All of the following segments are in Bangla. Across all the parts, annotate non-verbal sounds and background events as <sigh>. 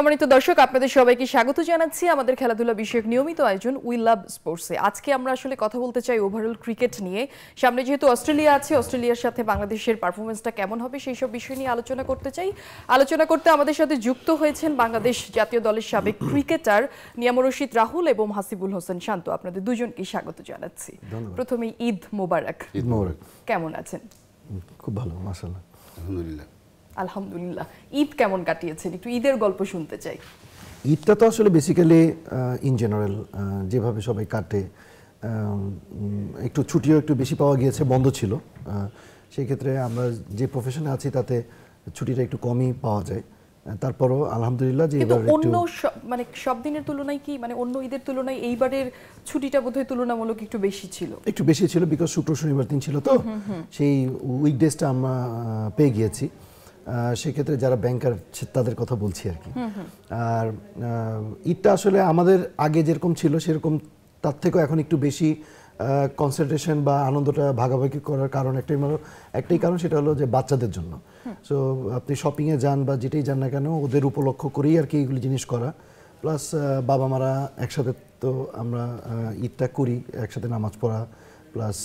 সম্মানিত দর্শক আপনাদের সবাইকে স্বাগত জানাচ্ছি। আমাদের খেলাধুলা বিষয়ক নিয়মিত আয়োজন উই লাভ স্পোর্টসে আজকে আমরা আসলে কথা বলতে চাই ওভারঅল ক্রিকেট নিয়ে। সামনে যেহেতু অস্ট্রেলিয়া আছে অস্ট্রেলিয়ার সাথে বাংলাদেশের পারফরমেন্সটা কেমন হবে সেই সব বিষয় নিয়ে আলোচনা করতে চাই। আলোচনা করতে আমাদের সাথে যুক্ত হয়েছেন বাংলাদেশ জাতীয় দলের সাবেক ক্রিকেটার নিয়ামর রশিদ রাহুল এবং হাসিবুল হোসেন শান্ত। আপনাদের দুজনকে স্বাগত জানাচ্ছি। প্রথমে ঈদ মোবারক। ঈদ মোবারক। কেমন আছেন? খুব ভালো মাশাল্লাহ আলহামদুলিল্লাহ। আলহামদুলিল্লাহ। ঈদ কেমন কাটিয়েছেন? একটু ঈদের গল্প শুনতে চাই। ঈদটা তো আসলে বেসিক্যালি ইন জেনারেল যেভাবে সবাই কাটে একটু ছুটিও একটু বেশি পাওয়া গিয়েছে বন্ধ ছিল। সেই ক্ষেত্রে আমরা যে প্রফেশনে আছি তাতে ছুটিটা একটু কমই পাওয়া যায়। তারপরও আলহামদুলিল্লাহ যে এবার অন্য সব- মানে সব দিনের তুলনায় কি মানে অন্য ঈদের তুলনায় এইবারের ছুটিটা বোধহয় তুলনামূলক একটু বেশি ছিল? একটু বেশি ছিল বিকজ শুক্র শনিবার দিন ছিল তো। সেই উইকডেজটা আমরা পেয়ে গিয়েছি। সেক্ষেত্রে যারা ব্যাংকার তাদের কথা বলছি আর কি। আর ঈদটা আসলে আমাদের আগে যেরকম ছিল সেরকম তার থেকেও এখন একটু বেশি কনসেন্ট্রেশন বা আনন্দটা ভাগাভাগি করার কারণ একটাই মানে একটাই কারণ সেটা হলো যে বাচ্চাদের জন্য। সো আপনি শপিংয়ে যান বা যেটাই যান না কেন ওদের উপলক্ষ করেই আর কি এগুলি জিনিস করা। প্লাস বাবা মারা একসাথে তো আমরা ঈদটা করি একসাথে নামাজ পড়া প্লাস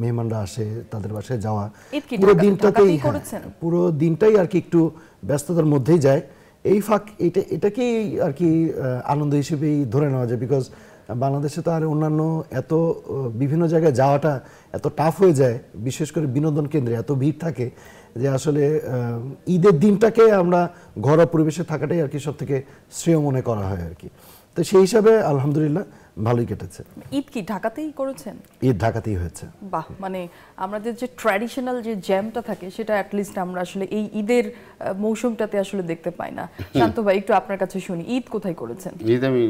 মেহমানরা আসে তাদের বাসায় যাওয়া। পুরো দিনটাতেই হ্যাঁ? পুরো দিনটাই আর কি একটু ব্যস্ততার মধ্যেই যায়। এই ফাঁক এটা এটাকেই আর কি আনন্দ হিসেবেই ধরে নেওয়া যায় বিকজ বাংলাদেশে তো আর অন্যান্য এত বিভিন্ন জায়গায় যাওয়াটা এত টাফ হয়ে যায় বিশেষ করে বিনোদন কেন্দ্রে এত ভিড় থাকে যে আসলে ঈদের দিনটাকে আমরা ঘরোয়া পরিবেশে থাকাটাই আর কি সব থেকে শ্রেয় মনে করা হয় আর কি। তো সেই হিসাবে আলহামদুলিল্লাহ ভালোই কেটেছে। ঈদ কি ঢাকাতেই করেছেন? ঈদ ঢাকাতেই হয়েছে। বাহ মানে আমাদের যে ট্র্যাডিশনাল যে জ্যামটা থাকে সেটা অ্যাটলিস্ট আমরা আসলে এই ঈদের মৌসুমটাতে আসলে দেখতে পাই না। শান্ত ভাই একটু আপনার কাছে শুনি ঈদ কোথায় করেছেন? ঈদ আমি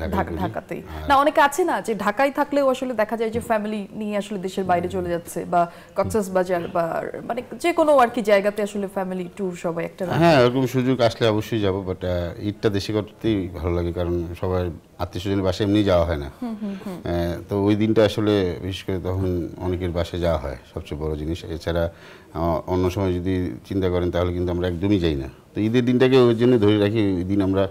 ঢাকা ঢাকাতেই। না অনেকে আছে না যে ঢাকায় থাকলেও আসলে দেখা যায় যে ফ্যামিলি নিয়ে আসলে দেশের বাইরে চলে যাচ্ছে বা কক্সেস বাজার বা মানে যে কোনো আর কি জায়গাতে আসলে ফ্যামিলি ট্যুর সবাই একটা হ্যাঁ এরকম সুযোগ আসলে অবশ্যই যাব বাট ঈদটা দেশে করতেই ভালো লাগে কারণ সবার আত্মীয় স্বজনের বাসায় এমনি যাওয়া হয় না। তো ওই দিনটা আসলে বিশেষ করে তখন অনেকের বাসায় যাওয়া হয় সবচেয়ে বড় জিনিস। এছাড়া অন্য সময় যদি চিন্তা করেন তাহলে কিন্তু আমরা একদমই যাই না। তো ঈদের দিনটাকে ওই জন্য ধরে রাখি ওই দিন আমরা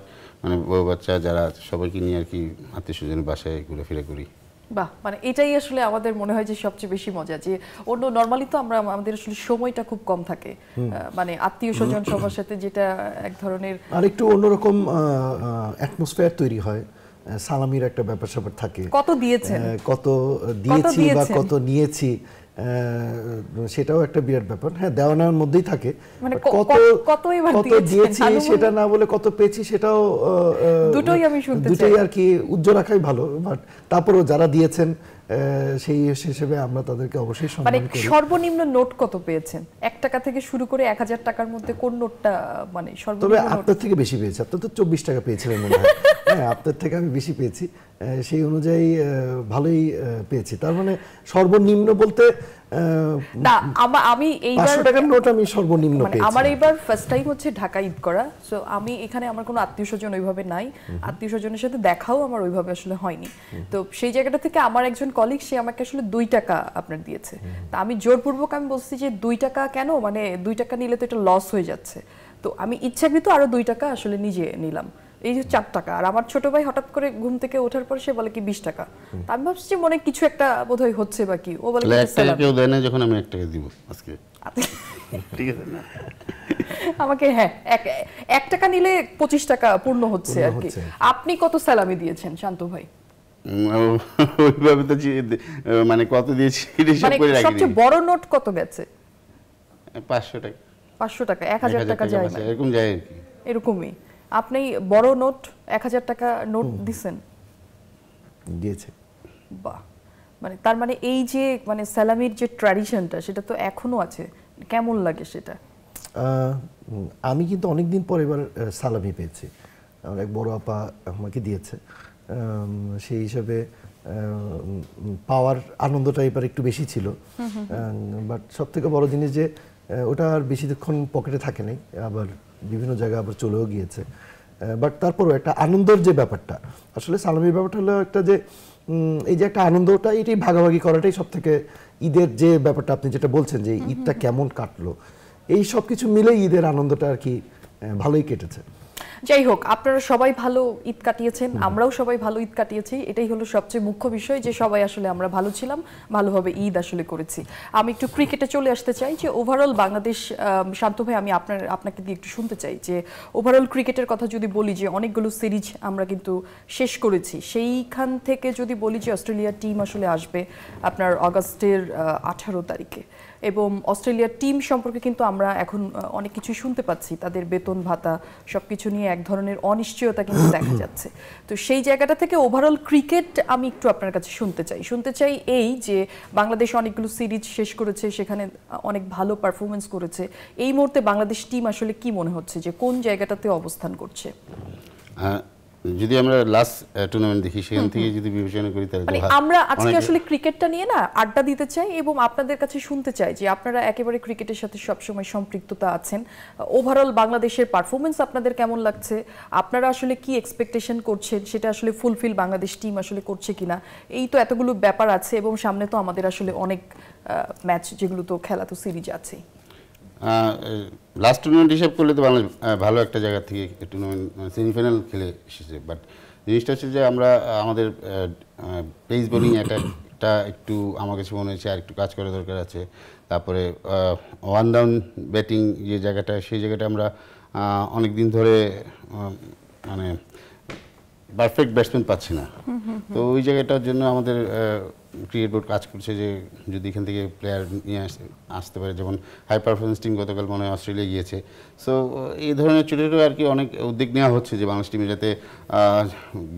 মানে বউ বাচ্চা যারা সবাইকে নিয়ে আর কি আত্মীয় স্বজনের বাসায় ঘুরে করি। বাহ! মানে এটাই আসলে আমাদের মনে হয় যে সবচেয়ে বেশি মজা যে অন্য নর্মালি তো আমরা আমাদের আসলে সময়টা খুব কম থাকে। মানে আত্মীয় স্বজন সবার সাথে যেটা এক ধরনের আর একটু অন্যরকম অ্যাটমসফিয়ার তৈরি হয়। সালামির একটা ব্যাপার স্যাপার থাকে। কত দিয়েছেন? কত দিয়েছি বা কত নিয়েছি সেটাও একটা বিরাট ব্যাপার। হ্যাঁ দেওয়া নেওয়ার মধ্যেই থাকে। মানে কত কত দিয়েছি? সেটা না বলে কত পেয়েছি সেটাও দুটোই আমি শুনতে দুটোই আর কি উজ্জ্বল রাখাই ভালো বাট তারপরেও যারা দিয়েছেন সেই হিসেবে আমরা তাদেরকে অবশ্যই মানে সম্মান করি। সর্বনিম্ন নোট কত পেয়েছেন? এক টাকা থেকে শুরু করে এক হাজার টাকার মধ্যে কোন নোটটা মানে তবে সর্বনিম্ন নোট? আপনার থেকে বেশি পেয়েছি আপনার তো চব্বিশ টাকা পেয়েছিলেন মনে হয়। <laughs> হ্যাঁ আপনার থেকে আমি বেশি পেয়েছি। সেই অনুযায়ী ভালোই পেয়েছি। তার মানে সর্বনিম্ন বলতে না আমি এইবার টাকার নোট আমি সর্বনিম্ন মানে পেয়েছি। আমার এইবার ফার্স্ট টাইম হচ্ছে ঢাকা ঈদ করা। সো আমি এখানে আমার কোনো আত্মীয় স্বজন ওইভাবে নাই। আত্মীয় স্বজনের সাথে দেখাও আমার ওইভাবে আসলে হয়নি। তো সেই জায়গাটা থেকে আমার একজন কলিগ সে আমাকে আসলে দুই টাকা আপনার দিয়েছে। তা আমি জোরপূর্বক আমি বলছি যে দুই টাকা কেন? মানে দুই টাকা নিলে তো এটা লস হয়ে যাচ্ছে। তো আমি ইচ্ছাকৃত আরও দুই টাকা আসলে নিজে নিলাম। এই যে চার টাকা। আর আমার ছোট ভাই হঠাৎ করে ঘুম থেকে ওঠার পর সে বলে কি বিশ টাকা। তা আমি ভাবছি মনে কিছু একটা বোধহয় হচ্ছে বা কি। ও বলে এক টাকা কেউ দেয় না যখন আমি এক টাকা দিব আজকে। ঠিক আছে না? আমাকে হ্যাঁ এক এক টাকা নিলে পঁচিশ টাকা পূর্ণ হচ্ছে আর কি। আপনি কত স্যালামি দিয়েছেন শান্ত ভাই? ওইভাবে তো মানে কত দিয়েছি হিসাব মানে করে রাখিনি সবচেয়ে বড় নোট কত গেছে? পাঁচশো টাকা। পাঁচশো টাকা এক এক হাজার হাজার টাকা টাকা যায় এরকম যায় আর কি। এরকমই। আপনি বড় নোট এক হাজার টাকা নোট দিছেন। দিয়েছে। বাহ। মানে তার মানে এই যে মানে স্যালামির যে ট্র্যাডিশনটা সেটা তো এখনও আছে। কেমন লাগে সেটা? আমি কিন্তু অনেকদিন পর এবার সালামি পেয়েছি। আমার এক বড় আপা আমাকে দিয়েছে। সেই হিসাবে পাওয়ার আনন্দটা এবার একটু বেশি ছিল। বাট সব থেকে বড় জিনিস যে ওটা আর বেশিক্ষণ পকেটে থাকে নাই। আবার বিভিন্ন জায়গায় আবার চলেও গিয়েছে। বাট তারপরও একটা আনন্দর যে ব্যাপারটা আসলে সালামির ব্যাপারটা হলো একটা যে এই যে একটা আনন্দটা এটাই ভাগাভাগি করাটাই সব থেকে ঈদের যে ব্যাপারটা আপনি যেটা বলছেন যে ঈদটা কেমন কাটলো এই সব কিছু মিলে ঈদের আনন্দটা আর কি ভালোই কেটেছে। যাই হোক আপনারা সবাই ভালো ঈদ কাটিয়েছেন আমরাও সবাই ভালো ঈদ কাটিয়েছি। এটাই হলো সবচেয়ে মুখ্য বিষয় যে সবাই আসলে আমরা ভালো ছিলাম ভালোভাবে ঈদ আসলে করেছি। আমি একটু ক্রিকেটে চলে আসতে চাই যে ওভারঅল বাংলাদেশ শান্ত ভাই আমি আপনার আপনাকে দিয়ে একটু শুনতে চাই যে ওভারঅল ক্রিকেটের কথা যদি বলি যে অনেকগুলো সিরিজ আমরা কিন্তু শেষ করেছি সেইখান থেকে যদি বলি যে অস্ট্রেলিয়ার টিম আসলে আসবে আপনার অগাস্টের আঠারো তারিখে। এবং অস্ট্রেলিয়ার টিম সম্পর্কে কিন্তু আমরা এখন অনেক কিছু শুনতে পাচ্ছি। তাদের বেতন ভাতা সবকিছু নিয়ে এক ধরনের অনিশ্চয়তা কিন্তু দেখা <coughs> যাচ্ছে। তো সেই জায়গাটা থেকে ওভারঅল ক্রিকেট আমি একটু আপনার কাছে শুনতে চাই। শুনতে চাই এই যে বাংলাদেশ অনেকগুলো সিরিজ শেষ করেছে সেখানে অনেক ভালো পারফরমেন্স করেছে। এই মুহূর্তে বাংলাদেশ টিম আসলে কি মনে হচ্ছে? যে কোন জায়গাটাতে অবস্থান করছে? আহ, যদি আমরা লাস্ট টুর্নামেন্ট দেখি সেখান থেকে যদি বিবেচনা করি তাহলে মানে আমরা আজকে আসলে ক্রিকেটটা নিয়ে না আড্ডা দিতে চাই এবং আপনাদের কাছে শুনতে চাই যে আপনারা একেবারে ক্রিকেটের সাথে সবসময় সম্পৃক্ততা আছেন। ওভারঅল বাংলাদেশের পারফরমেন্স আপনাদের কেমন লাগছে? আপনারা আসলে কি এক্সপেকটেশন করছেন? সেটা আসলে ফুলফিল বাংলাদেশ টিম আসলে করছে কিনা? এই তো এতগুলো ব্যাপার আছে এবং সামনে তো আমাদের আসলে অনেক ম্যাচ যেগুলো তো খেলা তো সিরিজ আছে লাস্ট টুর্নামেন্ট হিসাব করলে তো বাংলাদেশ ভালো একটা জায়গা থেকে টুর্নামেন্ট সেমিফাইনাল খেলে এসেছে। বাট জিনিসটা হচ্ছে যে আমরা আমাদের পেস বোলিং একটা, একটু আমার কাছে মনে হচ্ছে আর একটু কাজ করা দরকার আছে। তারপরে ওয়ান ডাউন ব্যাটিং যে জায়গাটা, সেই জায়গাটা আমরা অনেক দিন ধরে মানে পারফেক্ট ব্যাটসম্যান পাচ্ছি না। তো ওই জায়গাটার জন্য আমাদের ক্রিকেট বোর্ড কাজ করছে যে যদি এখান থেকে প্লেয়ার নিয়ে আসতে পারে। যেমন হাই পারফরমেন্স টিম গতকাল মনে হয় অস্ট্রেলিয়া গিয়েছে। সো এই ধরনের ছোটো ছোটো আর কি অনেক উদ্যোগ নেওয়া হচ্ছে যে বাংলাদেশ টিমে যাতে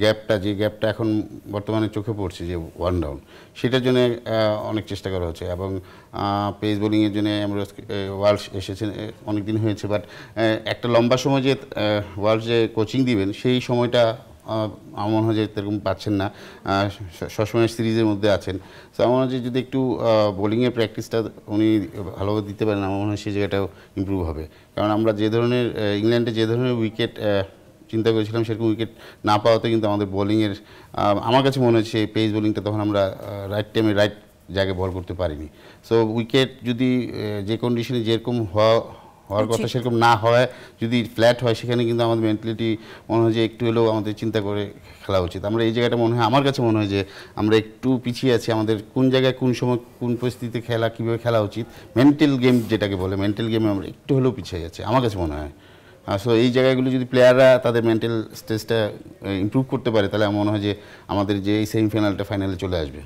গ্যাপটা যে গ্যাপটা এখন বর্তমানে চোখে পড়ছে যে ওয়ান ডাউন সেটার জন্য অনেক চেষ্টা করা হচ্ছে। এবং পেস বোলিংয়ের জন্য আমরা ওয়ার্ল্ড এসেছেন অনেক দিন হয়েছে। বাট একটা লম্বা সময় যে ওয়ার্ল্ড যে কোচিং দিবেন, সেই সময়টা আমার মনে হয় যে এরকম পাচ্ছেন না। সবসময় সিরিজের মধ্যে আছেন। তো আমার মনে হয় যদি একটু বোলিংয়ের প্র্যাকটিসটা উনি ভালোভাবে দিতে পারেন, আমার মনে হয় সেই জায়গাটাও ইম্প্রুভ হবে। কারণ আমরা যে ধরনের ইংল্যান্ডে যে ধরনের উইকেট চিন্তা করেছিলাম সেরকম উইকেট না পাওয়াতে কিন্তু আমাদের বোলিংয়ের আমার কাছে মনে হচ্ছে পেস বোলিংটা তখন আমরা রাইট টাইমে রাইট জায়গায় বল করতে পারিনি। সো উইকেট যদি যে কন্ডিশনে যেরকম হওয়া হওয়ার কথা সেরকম না হয়। যদি ফ্ল্যাট হয় সেখানে কিন্তু আমাদের মেন্টালিটি মনে হয় যে একটু হলেও আমাদের চিন্তা করে খেলা উচিত। আমরা এই জায়গাটা মনে হয় আমার কাছে মনে হয় যে আমরা একটু পিছিয়ে আছি। আমাদের কোন জায়গায় কোন সময় কোন পরিস্থিতিতে খেলা কীভাবে খেলা উচিত? মেন্টাল গেম যেটাকে বলে মেন্টাল গেমে আমরা একটু হলেও পিছিয়ে যাচ্ছি আমার কাছে মনে হয়। সো এই জায়গাগুলো যদি প্লেয়াররা তাদের মেন্টাল স্টেজটা ইমপ্রুভ করতে পারে তাহলে আমার মনে হয় যে আমাদের যে এই সেমিফাইনালটা ফাইনালে চলে আসবে.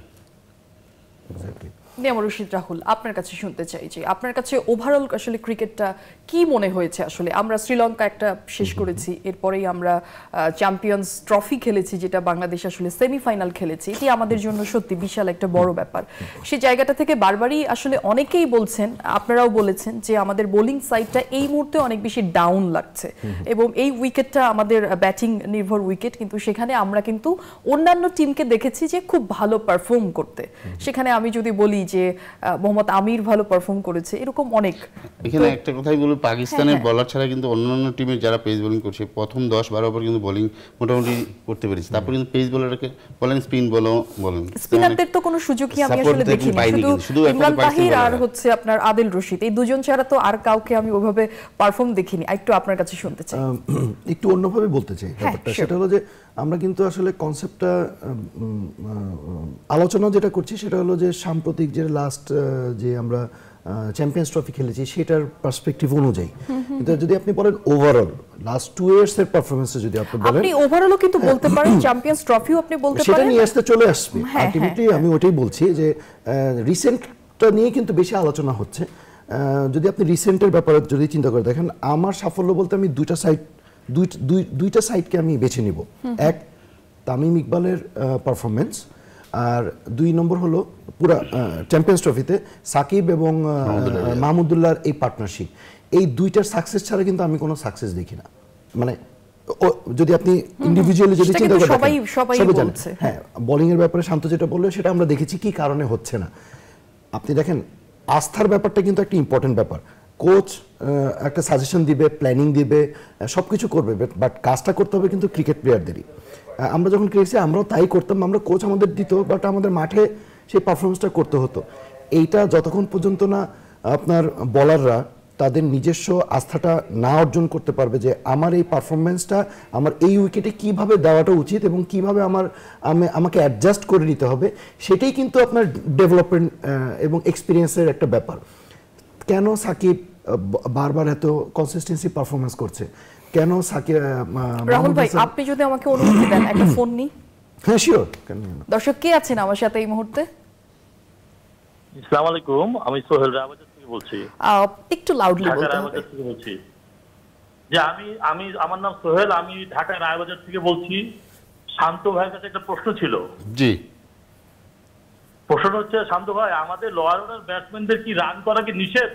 নিয়ামর রশিদ রাহুল, আপনার কাছে শুনতে চাই যে আপনার কাছে ওভারঅল আসলে ক্রিকেটটা কি মনে হয়েছে আসলে? আমরা শ্রীলঙ্কা একটা শেষ করেছি, এরপরেই আমরা চ্যাম্পিয়ন্স ট্রফি খেলেছি, যেটা বাংলাদেশ আসলে সেমিফাইনাল খেলেছি। এটি আমাদের জন্য সত্যি বিশাল একটা বড় ব্যাপার। সেই জায়গাটা থেকে বারবারই আসলে অনেকেই বলছেন, আপনারাও বলেছেন যে আমাদের বোলিং সাইডটা এই মুহূর্তে অনেক বেশি ডাউন লাগছে। এবং এই উইকেটটা আমাদের ব্যাটিং নির্ভর উইকেট, কিন্তু সেখানে আমরা কিন্তু অন্যান্য টিমকে দেখেছি যে খুব ভালো পারফর্ম করতে। সেখানে আমি যদি বলি যে মোহাম্মদ আমির ভালো পারফর্ম করেছে এরকম অনেক। এখানে একটা কথাই বলব পাকিস্তানের হ্যাঁ। বলার ছাড়া কিন্তু অন্যান্য টিমের যারা পেস বোলিং করছে প্রথম দশ বারো ওভার কিন্তু বোলিং মোটামুটি করতে পেরেছে। তারপর কিন্তু পেস বোলারকে বলেন স্পিন বলো বলেন। স্পিনারদের তো কোনো সুযোগই আমি আসলে দেখিনি। শুধু কিন্তু, শুধু এখন ইমরান তাহির আর হচ্ছে আপনার আদিল রশিদ। এই দুজন ছাড়া তো আর কাউকে আমি ওইভাবে পারফর্ম দেখিনি। একটু আপনার কাছে শুনতে চাই। <clears throat> একটু অন্যভাবে বলতে চাই হ্যাঁ, ব্যাপারটা। সেটা হলো যে আমরা কিন্তু আসলে কনসেপ্টটা আলোচনা যেটা করছি সেটা হলো যে সাম্প্রতিক যে লাস্ট যে আমরা চ্যাম্পিয়ন্স ট্রফি খেলেছি সেটার পার্সপেক্টিভ অনুযায়ী। কিন্তু যদি আপনি বলেন ওভারঅল লাস্ট টু ইয়ার্স এর পারফরমেন্সে যদি আপনি বলেন আপনি ওভারঅলও কিন্তু বলতে পারেন চ্যাম্পিয়ন্স ট্রফিও আপনি বলতে পারেন। সেটা নিয়ে আসতে চলে আসবে। হ্যাঁ, আলটিমেটলি আমি ওটাই বলছি যে রিসেন্টটা নিয়ে কিন্তু বেশি আলোচনা হচ্ছে। যদি আপনি রিসেন্টের ব্যাপারে যদি চিন্তা করে দেখেন আমার সাফল্য বলতে আমি দুইটা সাইড দুইটা সাইডকে আমি বেছে নিব। এক তামিম ইকবালের পারফরমেন্স আর দুই নম্বর হলো পুরা চ্যাম্পিয়ন্স ট্রফিতে সাকিব এবং মাহমুদুল্লাহর এই পার্টনারশিপ এই দুইটার সাকসেস ছাড়া কিন্তু আমি কোনো সাকসেস দেখি না। মানে যদি আপনি ইন্ডিভিজুয়ালি যদি চিন্তা কিন্তু করে সবাই- সবাই বলছে। হ্যাঁ বোলিং এর ব্যাপারে শান্ত যেটা বলল সেটা আমরা দেখেছি কি কারণে হচ্ছে না। আপনি দেখেন আস্থার ব্যাপারটা কিন্তু একটা ইম্পর্টেন্ট ব্যাপার। কোচ একটা সাজেশন দিবে প্ল্যানিং দিবে সবকিছু করবে বাট কাজটা করতে হবে কিন্তু ক্রিকেট প্লেয়ারদেরই আমরা যখন ক্রিকেটে আমরাও তাই করতাম, আমরা কোচ আমাদের দিত বাট আমাদের মাঠে সেই পারফরমেন্সটা করতে হতো। এইটা যতক্ষণ পর্যন্ত না আপনার বলাররা তাদের নিজস্ব আস্থাটা না অর্জন করতে পারবে যে আমার এই পারফরমেন্সটা আমার এই উইকেটে কীভাবে দেওয়াটা উচিত এবং কীভাবে আমার, আমি, আমাকে অ্যাডজাস্ট করে নিতে হবে, সেটাই কিন্তু আপনার ডেভেলপমেন্ট এবং এক্সপিরিয়েন্সের একটা ব্যাপার। কেন সাকিব বারবার এত কনসিস্টেন্সি পারফরমেন্স করছে? কেন রাহুল ভাই আপনি যদি আমাকে অনুমতি দেন একটা <coughs> ফোন নিই। হ্যাঁ শিওর কেন দর্শক কে আছেন আমার সাথে এই মুহূর্তে? ইসলাম আলাইকুম আমি সোহেল রাবাজার থেকে বলছি। একটু লাউডলি বলতে হবে বলছি। যে আমি আমি আমার নাম সোহেল আমি ঢাকা রায়বাজার থেকে বলছি। শান্ত ভাইয়ের কাছে একটা প্রশ্ন ছিল। জি। প্রশ্ন হচ্ছে শান্ত ভাই আমাদের লোয়ার ব্যাটসম্যানদের কি রান করা কি নিষেধ?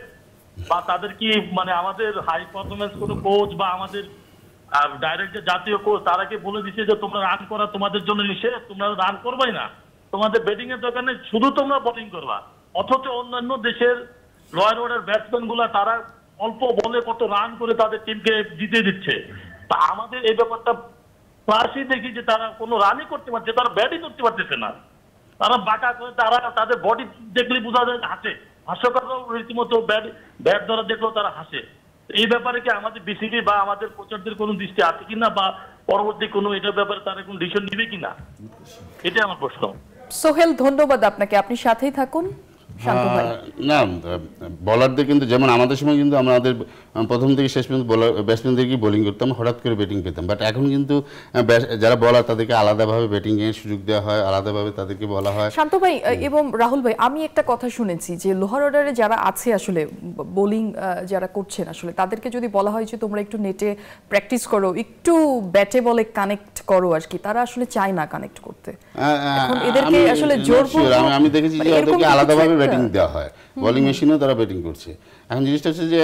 বা তাদের কি মানে আমাদের হাই পারফরমেন্স কোনো কোচ বা আমাদের ডাইরেক্ট জাতীয় কোচ তারা কি বলে দিচ্ছে যে তোমরা রান করা তোমাদের জন্য নিষেধ? তোমরা রান করবাই না। তোমাদের ব্যাটিং এর দরকার নেই, শুধু তোমরা বোলিং করবা। অথচ অন্যান্য দেশের লয়ার অর্ডার ব্যাটসম্যানগুলা তারা অল্প বলে কত রান করে তাদের টিমকে জিতে দিচ্ছে। তা আমাদের এই ব্যাপারটা প্রায়শই দেখি যে তারা কোনো রানই করতে পারছে, তারা ব্যাটিং করতে পারতেছে না। তারা বাঁকা করে তারা তাদের বডি দেখলে বোঝা যায় হাসে হাস্যকররাও রীতিমতো ব্যাট ব্যাট ধরা দেখলেও তারা হাসে। এই ব্যাপারে কি আমাদের বিসিবি বা আমাদের কোচারদের কোনো দৃষ্টি আছে কিনা বা পরবর্তী কোনো এটার ব্যাপারে তারা কোনো ডিসিশন নিবে কিনা? এটাই আমার প্রশ্ন। সোহেল, ধন্যবাদ আপনাকে। আপনি সাথেই থাকুন। না বলারদের কিন্তু যেমন আমাদের সময় কিন্তু আমাদের প্রথম থেকে শেষ পর্যন্ত বলার ব্যাটসম্যানদেরকে বোলিং করতাম হঠাৎ করে ব্যাটিং পেতাম। বাট এখন কিন্তু যারা বলার তাদেরকে আলাদাভাবে ব্যাটিং এর সুযোগ দেওয়া হয় আলাদাভাবে তাদেরকে বলা হয়। শান্ত ভাই এবং রাহুল ভাই আমি একটা কথা শুনেছি যে লোহার অর্ডারে যারা আছে আসলে বোলিং যারা করছেন আসলে তাদেরকে যদি বলা হয় যে তোমরা একটু নেটে প্র্যাকটিস করো একটু ব্যাটে বলে কানেক্ট করো আর কি তারা আসলে চায় না কানেক্ট করতে। এখন এদেরকে আসলে জোর আমি দেখেছি মানে যে ওদেরকে কিছু আলাদাভাবে ব্যাটিং দেওয়া হয়। বোলিং মেশিনেও তারা ব্যাটিং করছে। এখন জিনিসটা হচ্ছে যে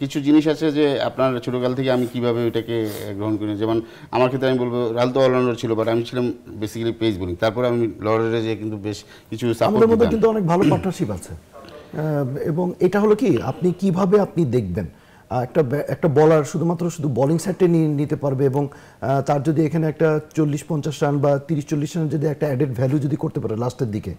কিছু জিনিস আছে যে আপনার ছোটকাল থেকে আমি কীভাবে ওইটাকে গ্রহণ করি। যেমন আমার ক্ষেত্রে আমি বলব রাহুল তো অলরাউন্ডার ছিল বাট আমি ছিলাম বেসিক্যালি পেজ বোলিং তারপরে আমি লর্ডারে যে কিন্তু বেশ কিছু আমাদের মধ্যে কিন্তু অনেক ভালো পার্টনারশিপ আছে। এবং এটা হলো কি আপনি কীভাবে আপনি দেখবেন? একটা একটা বলার শুধুমাত্র শুধু বোলিং সেটে নিয়ে নিতে পারবে এবং তার যদি এখানে একটা চল্লিশ পঞ্চাশ রান বা তিরিশ চল্লিশ রান যদি একটা অ্যাডেড ভ্যালু যদি করতে পারে লাস্টের দিকে।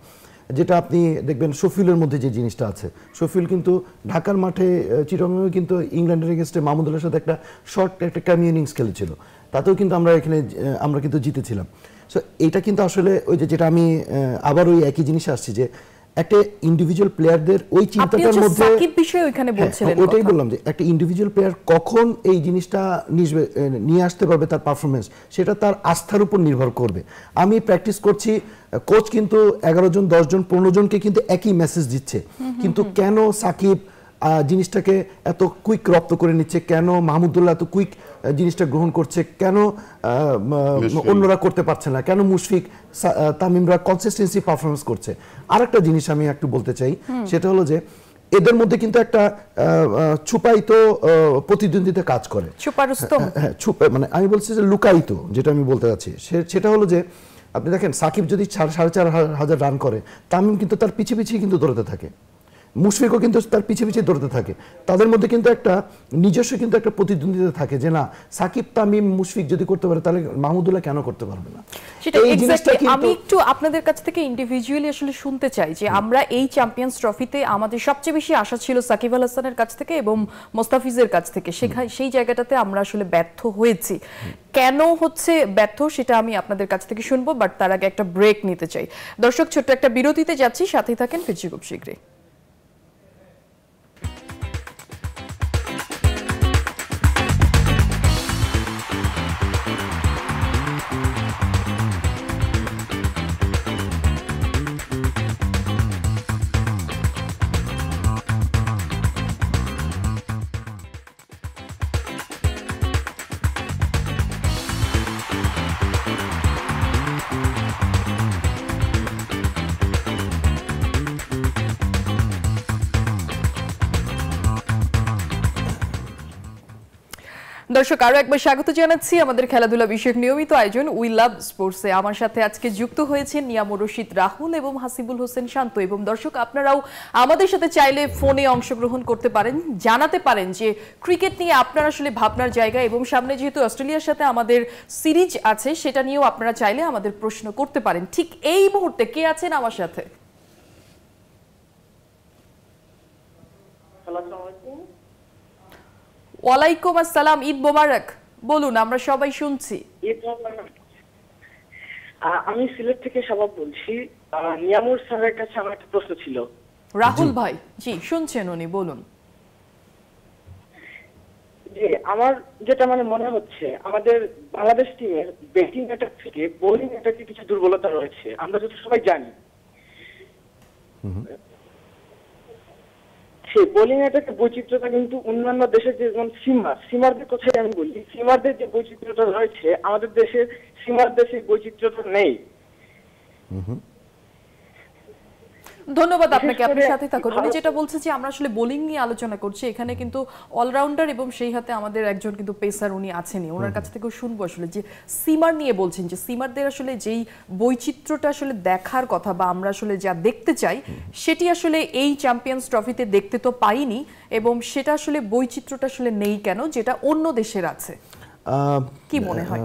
যেটা আপনি দেখবেন সফিলের মধ্যে যে জিনিসটা আছে। সফিল কিন্তু ঢাকার মাঠে চিরঙ্গে কিন্তু ইংল্যান্ডের এগেনস্টে মাহমুদুল্লাহর সাথে একটা শর্ট একটা ক্যামি ইনিংস খেলেছিল। তাতেও কিন্তু আমরা এখানে আমরা কিন্তু জিতেছিলাম। সো এটা কিন্তু আসলে ওই যে যেটা আমি আবার ওই একই জিনিসে আসছি যে একটা ইন্ডিভিজুয়াল প্লেয়ারদের ওই চিন্তাটার মধ্যে সাকিব বিষয়ে ওইখানে হ্যাঁ, বলছিলেন ওটাই বললাম যে একটা ইন্ডিভিজুয়াল প্লেয়ার কখন এই জিনিসটা নিয়ে আসতে পারবে তার পারফরমেন্স সেটা তার আস্থার উপর নির্ভর করবে। আমি প্র্যাকটিস করছি কোচ কিন্তু এগারো জন দশ জন পনেরো জনকে কিন্তু একই মেসেজ দিচ্ছে। কিন্তু কেন সাকিব জিনিসটাকে এত কুইক রপ্ত করে নিচ্ছে কেন? মাহমুদুল্লাহ এত কুইক জিনিসটা গ্রহণ করছে কেন? অন্যরা করতে পারছে না। কেন মুশফিক তামিমরা কনসিস্টেন্সি পারফরমেন্স করছে? আরেকটা জিনিস আমি একটু বলতে চাই সেটা হলো যে এদের মধ্যে কিন্তু একটা ছুপায়িত প্রতিদ্বন্দ্বিতা কাজ করে। হ্যাঁ, হ্যাঁ মানে আমি বলছি যে লুকায়িত যেটা আমি বলতে চাচ্ছি সে- সেটা হলো যে আপনি দেখেন সাকিব যদি সাড়ে সাড়ে চার হাজার রান করে তামিম কিন্তু তার পিছিয়ে পিছিয়ে কিন্তু দৌড়তে থাকে। মুশফিকও কিন্তু তার পিছিয়ে পিছিয়ে দৌড়তে থাকে। তাদের মধ্যে কিন্তু একটা নিজস্ব কিন্তু একটা প্রতিদ্বন্দ্বিতা থাকে যে না সাকিব তামিম মুশফিক যদি করতে পারে তাহলে মাহমুদুল্লাহ কেন করতে পারবে না? সেটা এক্স্যাক্টলি আমি একটু আপনাদের কাছ থেকে ইন্ডিভিজুয়ালি আসলে শুনতে চাই যে আমরা এই চ্যাম্পিয়ন্স ট্রফিতে আমাদের সবচেয়ে বেশি আশা ছিল সাকিব আল হাসানের কাছ থেকে এবং মোস্তাফিজের কাছ থেকে। সেখানে সেই জায়গাটাতে আমরা আসলে ব্যর্থ হয়েছি। কেন হচ্ছে ব্যর্থ সেটা আমি আপনাদের কাছ থেকে শুনব বাট তার আগে একটা ব্রেক নিতে চাই। দর্শক ছোট্ট একটা বিরতিতে যাচ্ছি সাথেই থাকেন ফিরছি খুব শীঘ্রই। দর্শক, আরও একবার স্বাগত জানাচ্ছি আমাদের খেলাধুলা বিষয়ক নিয়মিত আয়োজন উই লাভ স্পোর্টসে আমার সাথে আজকে যুক্ত হয়েছেন নিয়ামুর রশিদ রাহুল এবং হাসিবুল হোসেন শান্ত এবং দর্শক, আপনারাও আমাদের সাথে চাইলে ফোনে অংশগ্রহণ করতে পারেন, জানাতে পারেন যে ক্রিকেট নিয়ে আপনার আসলে ভাবনার জায়গা এবং সামনে যেহেতু অস্ট্রেলিয়ার সাথে আমাদের সিরিজ আছে, সেটা নিয়েও আপনারা চাইলে আমাদের প্রশ্ন করতে পারেন। ঠিক এই মুহূর্তে কে আছেন আমার সাথে? ওয়ালাইকুম আসসালাম ঈদ মোবারক। বলুন আমরা সবাই শুনছি। আমি সিলেট থেকে সবাব বলছি নিয়ামুর স্যারের কাছে আমার একটা প্রশ্ন ছিল। রাহুল ভাই জি শুনছেন উনি বলুন। যে আমার যেটা মানে মনে হচ্ছে আমাদের বাংলাদেশ টিমের ব্যাটিং অ্যাটাক থেকে বোলিং অ্যাটাকে কিছু দুর্বলতা রয়েছে আমরা যত সবাই জানি। সেই বোলিং এটাকে বৈচিত্র্যটা কিন্তু অন্যান্য দেশের যে যেমন সিমার, সিমারদের কথাই আমি বলি, সিমারদের যে বৈচিত্র্যটা রয়েছে, আমাদের দেশের সিমারদের সেই বৈচিত্র্যটা নেই। ধন্যবাদ আপনাকে আপনি করে সাথে থাকুন। উনি যেটা বলছে যে আমরা আসলে বোলিং নিয়ে আলোচনা করছি এখানে কিন্তু অলরাউন্ডার এবং সেই হাতে আমাদের একজন কিন্তু পেসার উনি আছেনই। ওনার কাছ থেকেও শুনব আসলে যে সিমার নিয়ে বলছেন যে সিমারদের আসলে যেই বৈচিত্র্যটা আসলে দেখার কথা বা আমরা আসলে যা দেখতে চাই সেটি আসলে এই চ্যাম্পিয়ন্স ট্রফিতে দেখতে তো পাইনি এবং সেটা আসলে বৈচিত্র্যটা আসলে নেই কেন যেটা অন্য দেশের আছে? কি মনে হয়?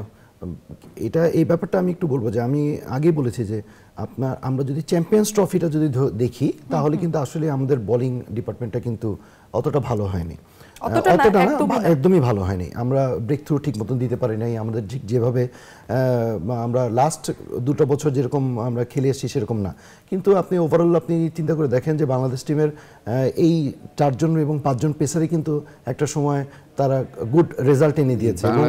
এটা এই ব্যাপারটা আমি একটু বলব যে আমি আগে বলেছি যে আপনার আমরা যদি চ্যাম্পিয়ন্স ট্রফিটা যদি দেখি তাহলে কিন্তু আসলে আমাদের বোলিং ডিপার্টমেন্টটা কিন্তু অতটা ভালো হয়নি। অতটা না, একদমই ভালো হয়নি। আমরা ব্রেক থ্রু ঠিক মতন দিতে পারি নাই। আমাদের ঠিক যেভাবে আমরা লাস্ট দুটো বছর যেরকম আমরা খেলে এসেছি সেরকম না। কিন্তু আপনি ওভারঅল আপনি চিন্তা করে দেখেন যে বাংলাদেশ টিমের এই চারজন এবং পাঁচজন পেসারই কিন্তু একটা সময় তারা গুড রেজাল্ট এনে দিয়েছে। এবং-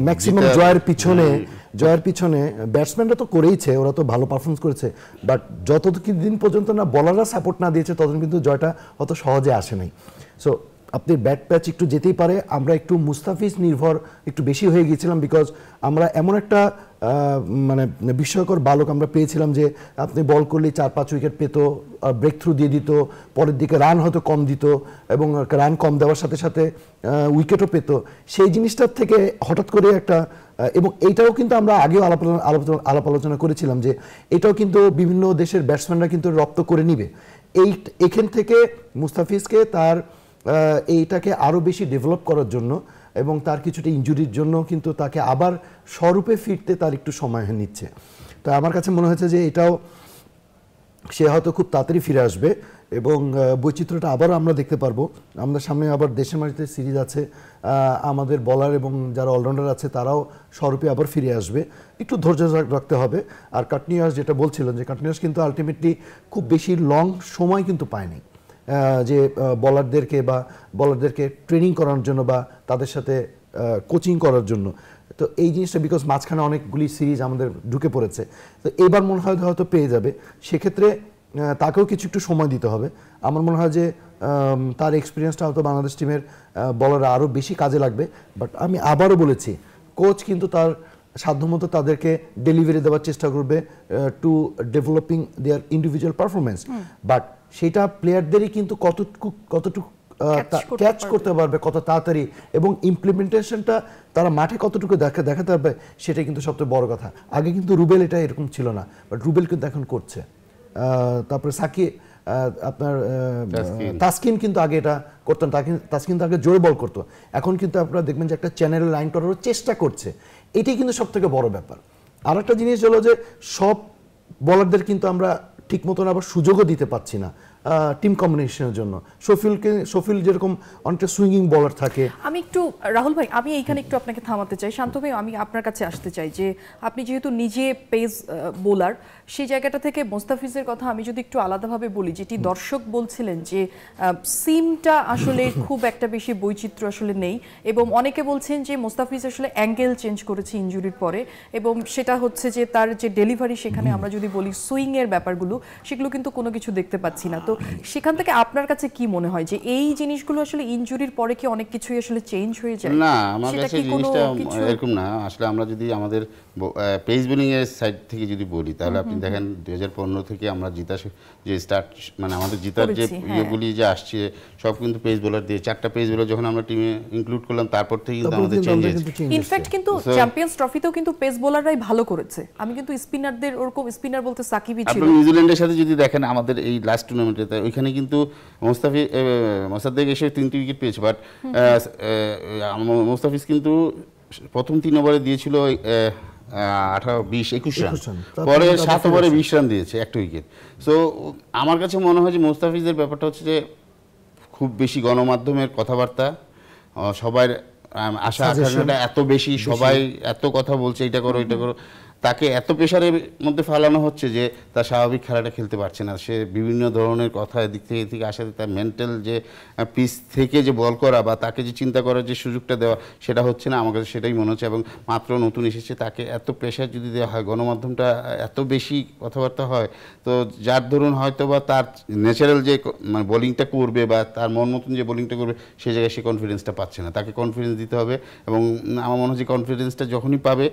ম্যাক্সিমাম জয়ের পিছনে জয়ের পিছনে ব্যাটসম্যানরা তো করেইছে ওরা তো ভালো পারফরমেন্স করেছে। বাট যত দিন পর্যন্ত না বলাররা সাপোর্ট না দিয়েছে ততদিন কিন্তু জয়টা অত সহজে আসে নাই। সো আপনি ব্যাট প্যাচ একটু যেতেই পারে। আমরা একটু মুস্তাফিজ নির্ভর একটু বেশি হয়ে গিয়েছিলাম বিকজ আমরা এমন একটা মানে বিস্ময়কর বালক আমরা পেয়েছিলাম যে আপনি বল করলে চার, পাঁচ উইকেট পেত ব্রেক থ্রু দিয়ে দিত, পরের দিকে রান হয়তো কম দিত এবং রান কম দেওয়ার সাথে সাথে উইকেটও পেত। সেই জিনিসটার থেকে হঠাৎ করে একটা এবং এইটাও কিন্তু আমরা আগেও আলাপ আলাপ আলোচনা করেছিলাম যে এটাও কিন্তু বিভিন্ন দেশের ব্যাটসম্যানরা কিন্তু রপ্ত করে নিবে। এই, এখান থেকে মুস্তাফিজকে তার এইটাকে আরও বেশি ডেভেলপ করার জন্য এবং তার কিছুটা ইনজুরির জন্য কিন্তু তাকে আবার স্বরূপে ফিরতে তার একটু সময় নিচ্ছে। তো আমার কাছে মনে হয়েছে যে এটাও সে হয়তো খুব তাড়াতাড়ি ফিরে আসবে এবং বৈচিত্র্যটা আবারও আমরা দেখতে পারব। আমাদের সামনে আবার দেশের মাটিতে সিরিজ আছে আমাদের বলার এবং যারা অলরাউন্ডার আছে তারাও স্বরূপে আবার ফিরে আসবে। একটু ধৈর্য রাখতে হবে। আর কাটনিয়াস যেটা বলছিলেন যে কাটনিয়াস কিন্তু আলটিমেটলি খুব বেশি লং সময় কিন্তু পায়নি। যে বলারদেরকে বা বলারদেরকে ট্রেনিং করার জন্য বা তাদের সাথে কোচিং করার জন্য। তো এই জিনিসটা বিকজ মাঝখানে অনেকগুলি সিরিজ আমাদের ঢুকে পড়েছে। তো এবার মনে হয় হয়তো পেয়ে যাবে। সেক্ষেত্রে তাকেও কিছু একটু সময় দিতে হবে। আমার মনে হয় যে তার এক্সপিরিয়েন্সটা হয়তো বাংলাদেশ টিমের বলাররা আরও বেশি কাজে লাগবে। বাট আমি আবারও বলেছি কোচ কিন্তু তার সাধ্যমতো তাদেরকে ডেলিভারি দেওয়ার চেষ্টা করবে to developing their individual performance but সেটা প্লেয়ারদেরই কিন্তু কতটুকু কতটুকু ক্যাচ করতে পারবে। কত তাড়াতাড়ি এবং ইমপ্লিমেন্টেশনটা তারা মাঠে কতটুকু দেখা দেখাতে পারবে সেটাই কিন্তু সবচেয়ে বড় কথা। আগে কিন্তু রুবেল এটা এরকম ছিল না বাট রুবেল কিন্তু এখন করছে। আহ, তারপরে সাকি আহ, আপনার তাসকিন। কিন্তু আগে এটা করতেন তাকিন- তাসকিন তো আগে জোরে বল করতো। এখন কিন্তু আপনারা দেখবেন যে একটা চ্যানেল লাইন করারও চেষ্টা করছে। এটাই কিন্তু সব থেকে বড় ব্যাপার। আর একটা জিনিস হলো যে সব বলারদের কিন্তু আমরা ঠিক মতন আবার সুযোগও দিতে পারছি না। টিম কম্বিনেশনের জন্য। শফিলকে শফিল যেরকম অনেকটা সুইঙ্গিং বলার থাকে। আমি একটু রাহুল ভাই আমি এইখানে একটু আপনাকে থামাতে চাই। শান্ত ভাই আমি আপনার কাছে আসতে চাই যে আপনি যেহেতু নিজে পেস বোলার সেই জায়গাটা থেকে মোস্তাফিজের কথা আমি যদি একটু আলাদাভাবে বলি যেটি দর্শক বলছিলেন যে সিমটা আসলে <coughs> খুব একটা বেশি বৈচিত্র্য আসলে নেই এবং অনেকে বলছেন যে মোস্তাফিজ আসলে অ্যাঙ্গেল চেঞ্জ করেছে ইনজুরির পরে এবং সেটা হচ্ছে যে তার যে ডেলিভারি সেখানে আমরা যদি বলি সুইংয়ের ব্যাপারগুলো সেগুলো কিন্তু কোনো কিছু দেখতে পাচ্ছি না। তো সেখান থেকে আপনার কাছে কি মনে হয় যে এই জিনিসগুলো আসলে ইনজুরির পরে কি অনেক কিছুই আসলে চেঞ্জ হয়ে যায়? না আমার কাছে জিনিসটা এরকম না। আসলে আমরা যদি আমাদের পেস বোলিং এর সাইড থেকে যদি বলি তাহলে আপনি দেখেন দুই হাজার পনেরো থেকে আমরা জিতা যে স্টার্ট মানে আমাদের জিতার যে হ্যাঁ। ইয়েগুলি যে আসছে সব কিন্তু পেস বোলার দিয়ে চারটা পেস বোলার যখন আমরা টিমে ইনক্লুড করলাম তারপর থেকে কিন্তু আমাদের চেঞ্জ ইনফ্যাক্ট। কিন্তু চ্যাম্পিয়ন্স ট্রফিতেও কিন্তু পেস বোলাররাই ভালো করেছে আমি কিন্তু স্পিনারদের ওরকম স্পিনার বলতে সাকিবই ছিল আপনার নিউজিল্যান্ডের সাথে যদি দেখেন আমাদের এই লাস্ট টুর্নামেন্টে ওইখানে কিন্তু মোস্তাফি মোসাদ্দেক এসে তিনটি উইকেট পেয়েছে বাট মোস্তাফিজ কিন্তু প্রথম তিন ওভারে দিয়েছিল আঠারো বিশ একুশ রান। 21 রান। তারপরে পরে সাত ওভারে বিশ রান দিয়েছে একটা উইকেট সো আমার কাছে মনে হয় যে মোস্তাফিজের ব্যাপারটা হচ্ছে যে খুব বেশি গণমাধ্যমের কথাবার্তা সবার আশা. আকাঙ্ক্ষাটা এত বেশি সবাই এত কথা বলছে এটা করো এটা করো। তাকে এত প্রেশারের মধ্যে ফেলানো হচ্ছে যে তার স্বাভাবিক খেলাটা খেলতে পারছে না। সে বিভিন্ন ধরনের কথা এদিক থেকে এদিকে আসাতে তার মেন্টাল যে পিস থেকে যে বল করা বা তাকে যে চিন্তা করার যে সুযোগটা দেওয়া, সেটা হচ্ছে না। আমার কাছে সেটাই মনে হচ্ছে এবং মাত্র নতুন এসেছে তাকে এত প্রেশার যদি দেওয়া হয়, গণমাধ্যমটা এত বেশি কথাবার্তা হয়, তো যার ধরুন হয়তো বা তার ন্যাচারাল যে মানে বোলিংটা করবে বা তার মন মতন যে বোলিংটা করবে, সে জায়গায় সে কনফিডেন্সটা পাচ্ছে না। তাকে কনফিডেন্স দিতে হবে এবং আমার মনে হচ্ছে কনফিডেন্সটা যখনই পাবে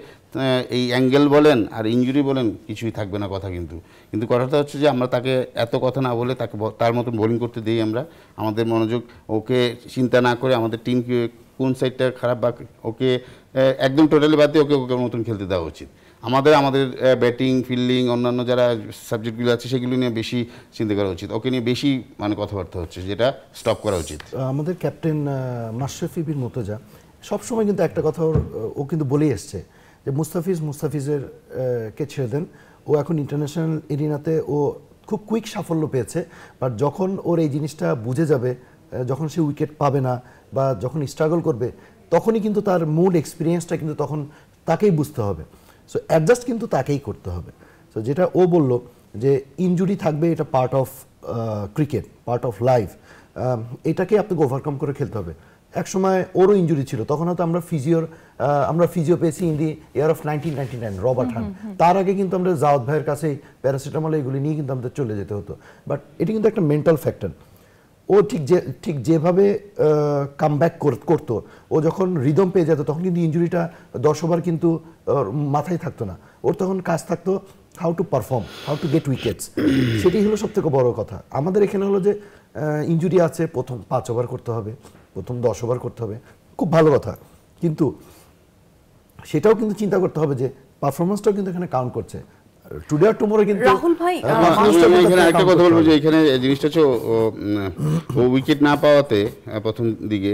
এই অ্যাঙ্গেল বলেন আর ইঞ্জুরি বলেন কিছুই থাকবে না কথা কিন্তু। কিন্তু কথাটা হচ্ছে যে আমরা তাকে এত কথা না বলে তাকে তার মতন বোলিং করতে দিই আমরা। আমাদের মনোযোগ ওকে চিন্তা না করে আমাদের টিমকে কোন সাইডটা খারাপ বা ওকে একদম টোটালি বাদ দিয়ে ওকে ওকে মতন খেলতে দেওয়া উচিত। আমাদের আমাদের ব্যাটিং ফিল্ডিং অন্যান্য যারা সাবজেক্টগুলো আছে সেগুলো নিয়ে বেশি চিন্তা করা উচিত। ওকে নিয়ে বেশি মানে কথাবার্তা হচ্ছে যেটা স্টপ করা উচিত। আমাদের ক্যাপ্টেন মাশরাফি বিন মোর্তজা সবসময় কিন্তু একটা কথা ও কিন্তু বলেই এসছে। যে মুস্তাফিজ, মুস্তাফিজের কে ছেড়ে দেন, ও এখন ইন্টারন্যাশনাল এরিনাতে ও খুব কুইক সাফল্য পেয়েছে বাট যখন ওর এই জিনিসটা বুঝে যাবে যখন সে উইকেট পাবে না বা যখন স্ট্রাগল করবে, তখনই কিন্তু তার মুড এক্সপিরিয়েন্সটা কিন্তু তখন তাকেই বুঝতে হবে। সো অ্যাডজাস্ট কিন্তু তাকেই করতে হবে। সো যেটা ও বলল যে ইনজুরি থাকবে, এটা part of cricket part of life এটাকে আপনাকে ওভারকাম করে খেলতে হবে। এক সময় ওরও ইনজুরি ছিল। তখন হয়তো আমরা ফিজিওর আমরা ফিজিও পেয়েছি in the year of nineteen ninety nine Robert Hahn তার আগে কিন্তু আমরা জাওয়াদ ভাইয়ের কাছেই প্যারাসিটামল এগুলি নিয়ে কিন্তু আমাদের চলে যেতে হতো। বাট এটি কিন্তু একটা মেন্টাল ফ্যাক্টর ও ঠিক যে ঠিক যেভাবে কাম ব্যাক করতো ও যখন রিদম পেয়ে যেত তখন কিন্তু ইঞ্জুরিটা দশ ওভার কিন্তু মাথায় থাকতো না। ওর তখন কাজ থাকতো how to perform how to get wickets সেটাই হলো সব থেকে বড় কথা। আমাদের এখানে হলো যে ইঞ্জুরি আছে প্রথম পাঁচ ওভার করতে হবে। প্রথম দশ ওভার করতে হবে। খুব ভালো কথা। কিন্তু সেটাও কিন্তু চিন্তা করতে হবে যে পারফরমেন্সটাও কিন্তু এখানে কাউন্ট করছে। টুডে আর টুমোরো কিন্তু রাহুল ভাই, কিন্তু এখানে একটা কথা বলব যে এখানে জিনিসটা হচ্ছে ও- উইকেট না পাওয়াতে প্রথম দিকে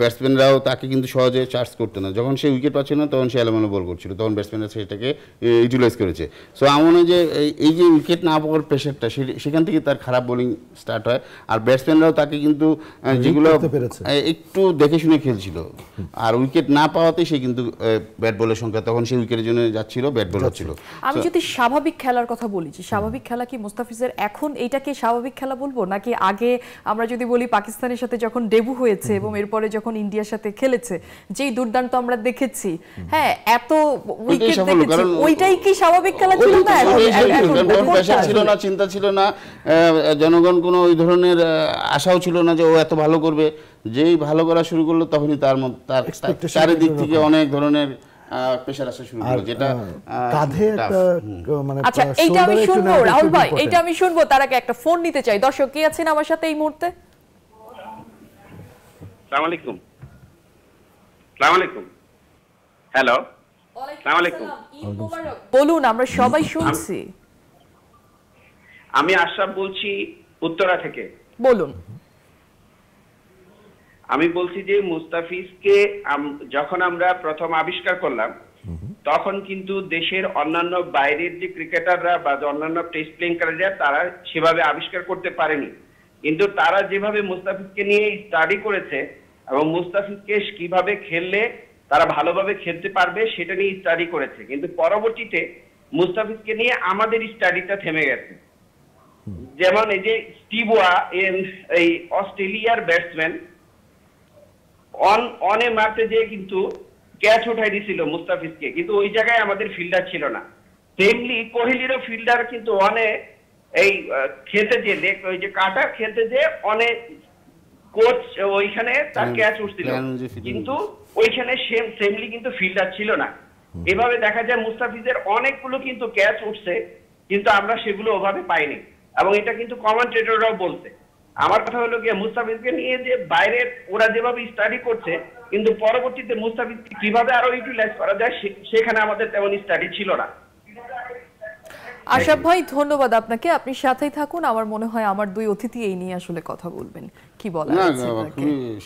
ব্যাটসম্যানরাও তাকে কিন্তু সহজে চার্জ করতো না। যখন সে উইকেট পাচ্ছে না তখন সে এলোমেলো বল করছিল। তখন ব্যাটসম্যানরা সেটাকে ইউটিলাইজ করেছে। সো আমার মনে হয় যে এই- যে উইকেট না পাওয়ার প্রেশারটা সেখান থেকে তার খারাপ বোলিং স্টার্ট হয়। আর ব্যাটসম্যানরাও তাকে কিন্তু যেগুলো পেরেছে। একটু দেখে শুনে খেলছিল। আর উইকেট না পাওয়াতে সে কিন্তু ব্যাট বলের সংখ্যা তখন সে উইকেটের জন্য যাচ্ছিল ব্যাট বল হচ্ছিল আমি যদি স্বাভাবিক খেলার কথা বলি যে স্বাভাবিক খেলা কি মুস্তাফিজের এখন এইটাকে স্বাভাবিক খেলা বলব? নাকি আগে আমরা যদি বলি পাকিস্তানের সাথে যখন ডেবু হয়েছে এবং এরপরে যখন ইন্ডিয়ার সাথে খেলেছে যেই দুর্দান্ত আমরা দেখেছি হ্যাঁ এত উইকেট দেখেছি। ওইটাই কি স্বাভাবিক খেলা ছিল না? ছিল না চিন্তা ছিল না আহ, জনগণ কোনো ওই ধরনের আশাও ছিল না যে ও এত ভালো করবে। যেই ভালো করা শুরু করল তখনই তার মধ্যে তার তার চারিদিক থেকে অনেক ধরনের প্রেশার আসা শুরু যেটা কাঁধে একটা মানে আচ্ছা এইটা আমি শুনব রাহুল ভাই এইটা আমি শুনব তার আগে একটা ফোন নিতে চাই। দর্শক কি আছেন আমার সাথে এই মুহূর্তে? সালাম আলাইকুম। সালাম আলাইকুম। হ্যালো। সালাম আলাইকুম। বলুন আমরা সবাই শুনছি। আমি আশরাফ বলছি উত্তরা থেকে। বলুন। আমি বলছি যে মুস্তাফিজকে যখন আমরা প্রথম আবিষ্কার করলাম তখন কিন্তু দেশের অন্যান্য বাইরের যে ক্রিকেটাররা বা অন্যান্য টেস্ট প্লেয়াররা তারা সেভাবে আবিষ্কার করতে পারেনি। কিন্তু তারা যেভাবে মুস্তাফিজকে নিয়ে স্টাডি করেছে এবং মুস্তাফিজকে কীভাবে খেললে তারা ভালোভাবে খেলতে পারবে সেটা নিয়ে স্টাডি করেছে। কিন্তু পরবর্তীতে মুস্তাফিজকে নিয়ে আমাদের স্টাডিটা থেমে গেছে। যেমন এই যে স্টিবোয়া এই অস্ট্রেলিয়ার ব্যাটসম্যান অন অনে মারতে যেয়ে কিন্তু ক্যাচ উঠাই দিছিল মুস্তাফিজকে কিন্তু ওই জায়গায় আমাদের ফিল্ডার ছিল না। তেমনি কোহলিরও ফিল্ডার কিন্তু অনে এই খেলতে যে দেখ ওই যে কাটা খেলতে যে অনেক কোচ ওইখানে তার ক্যাচ উঠছিল। কিন্তু ওইখানে সেম সেমলি কিন্তু ফিল্ডার ছিল না। এভাবে দেখা যায় মুস্তাফিজের অনেকগুলো কিন্তু ক্যাচ উঠছে কিন্তু আমরা সেগুলো ওভাবে পাইনি। এবং এটা কিন্তু কমেন্টেটররাও বলছে। আমার কথা হলো গিয়ে মুস্তাফিজকে নিয়ে যে বাইরে ওরা যেভাবে স্টাডি করছে কিন্তু পরবর্তীতে মুস্তাফিজকে কীভাবে আরও ইউটিলাইজ করা যায় সেখানে আমাদের তেমন স্টাডি ছিল না। আশাফ ভাই ধন্যবাদ আপনাকে। আপনি সাথেই থাকুন। আমার মনে হয় আমার দুই অতিথি এই নিয়ে আসলে কথা বলবেন। কি বলা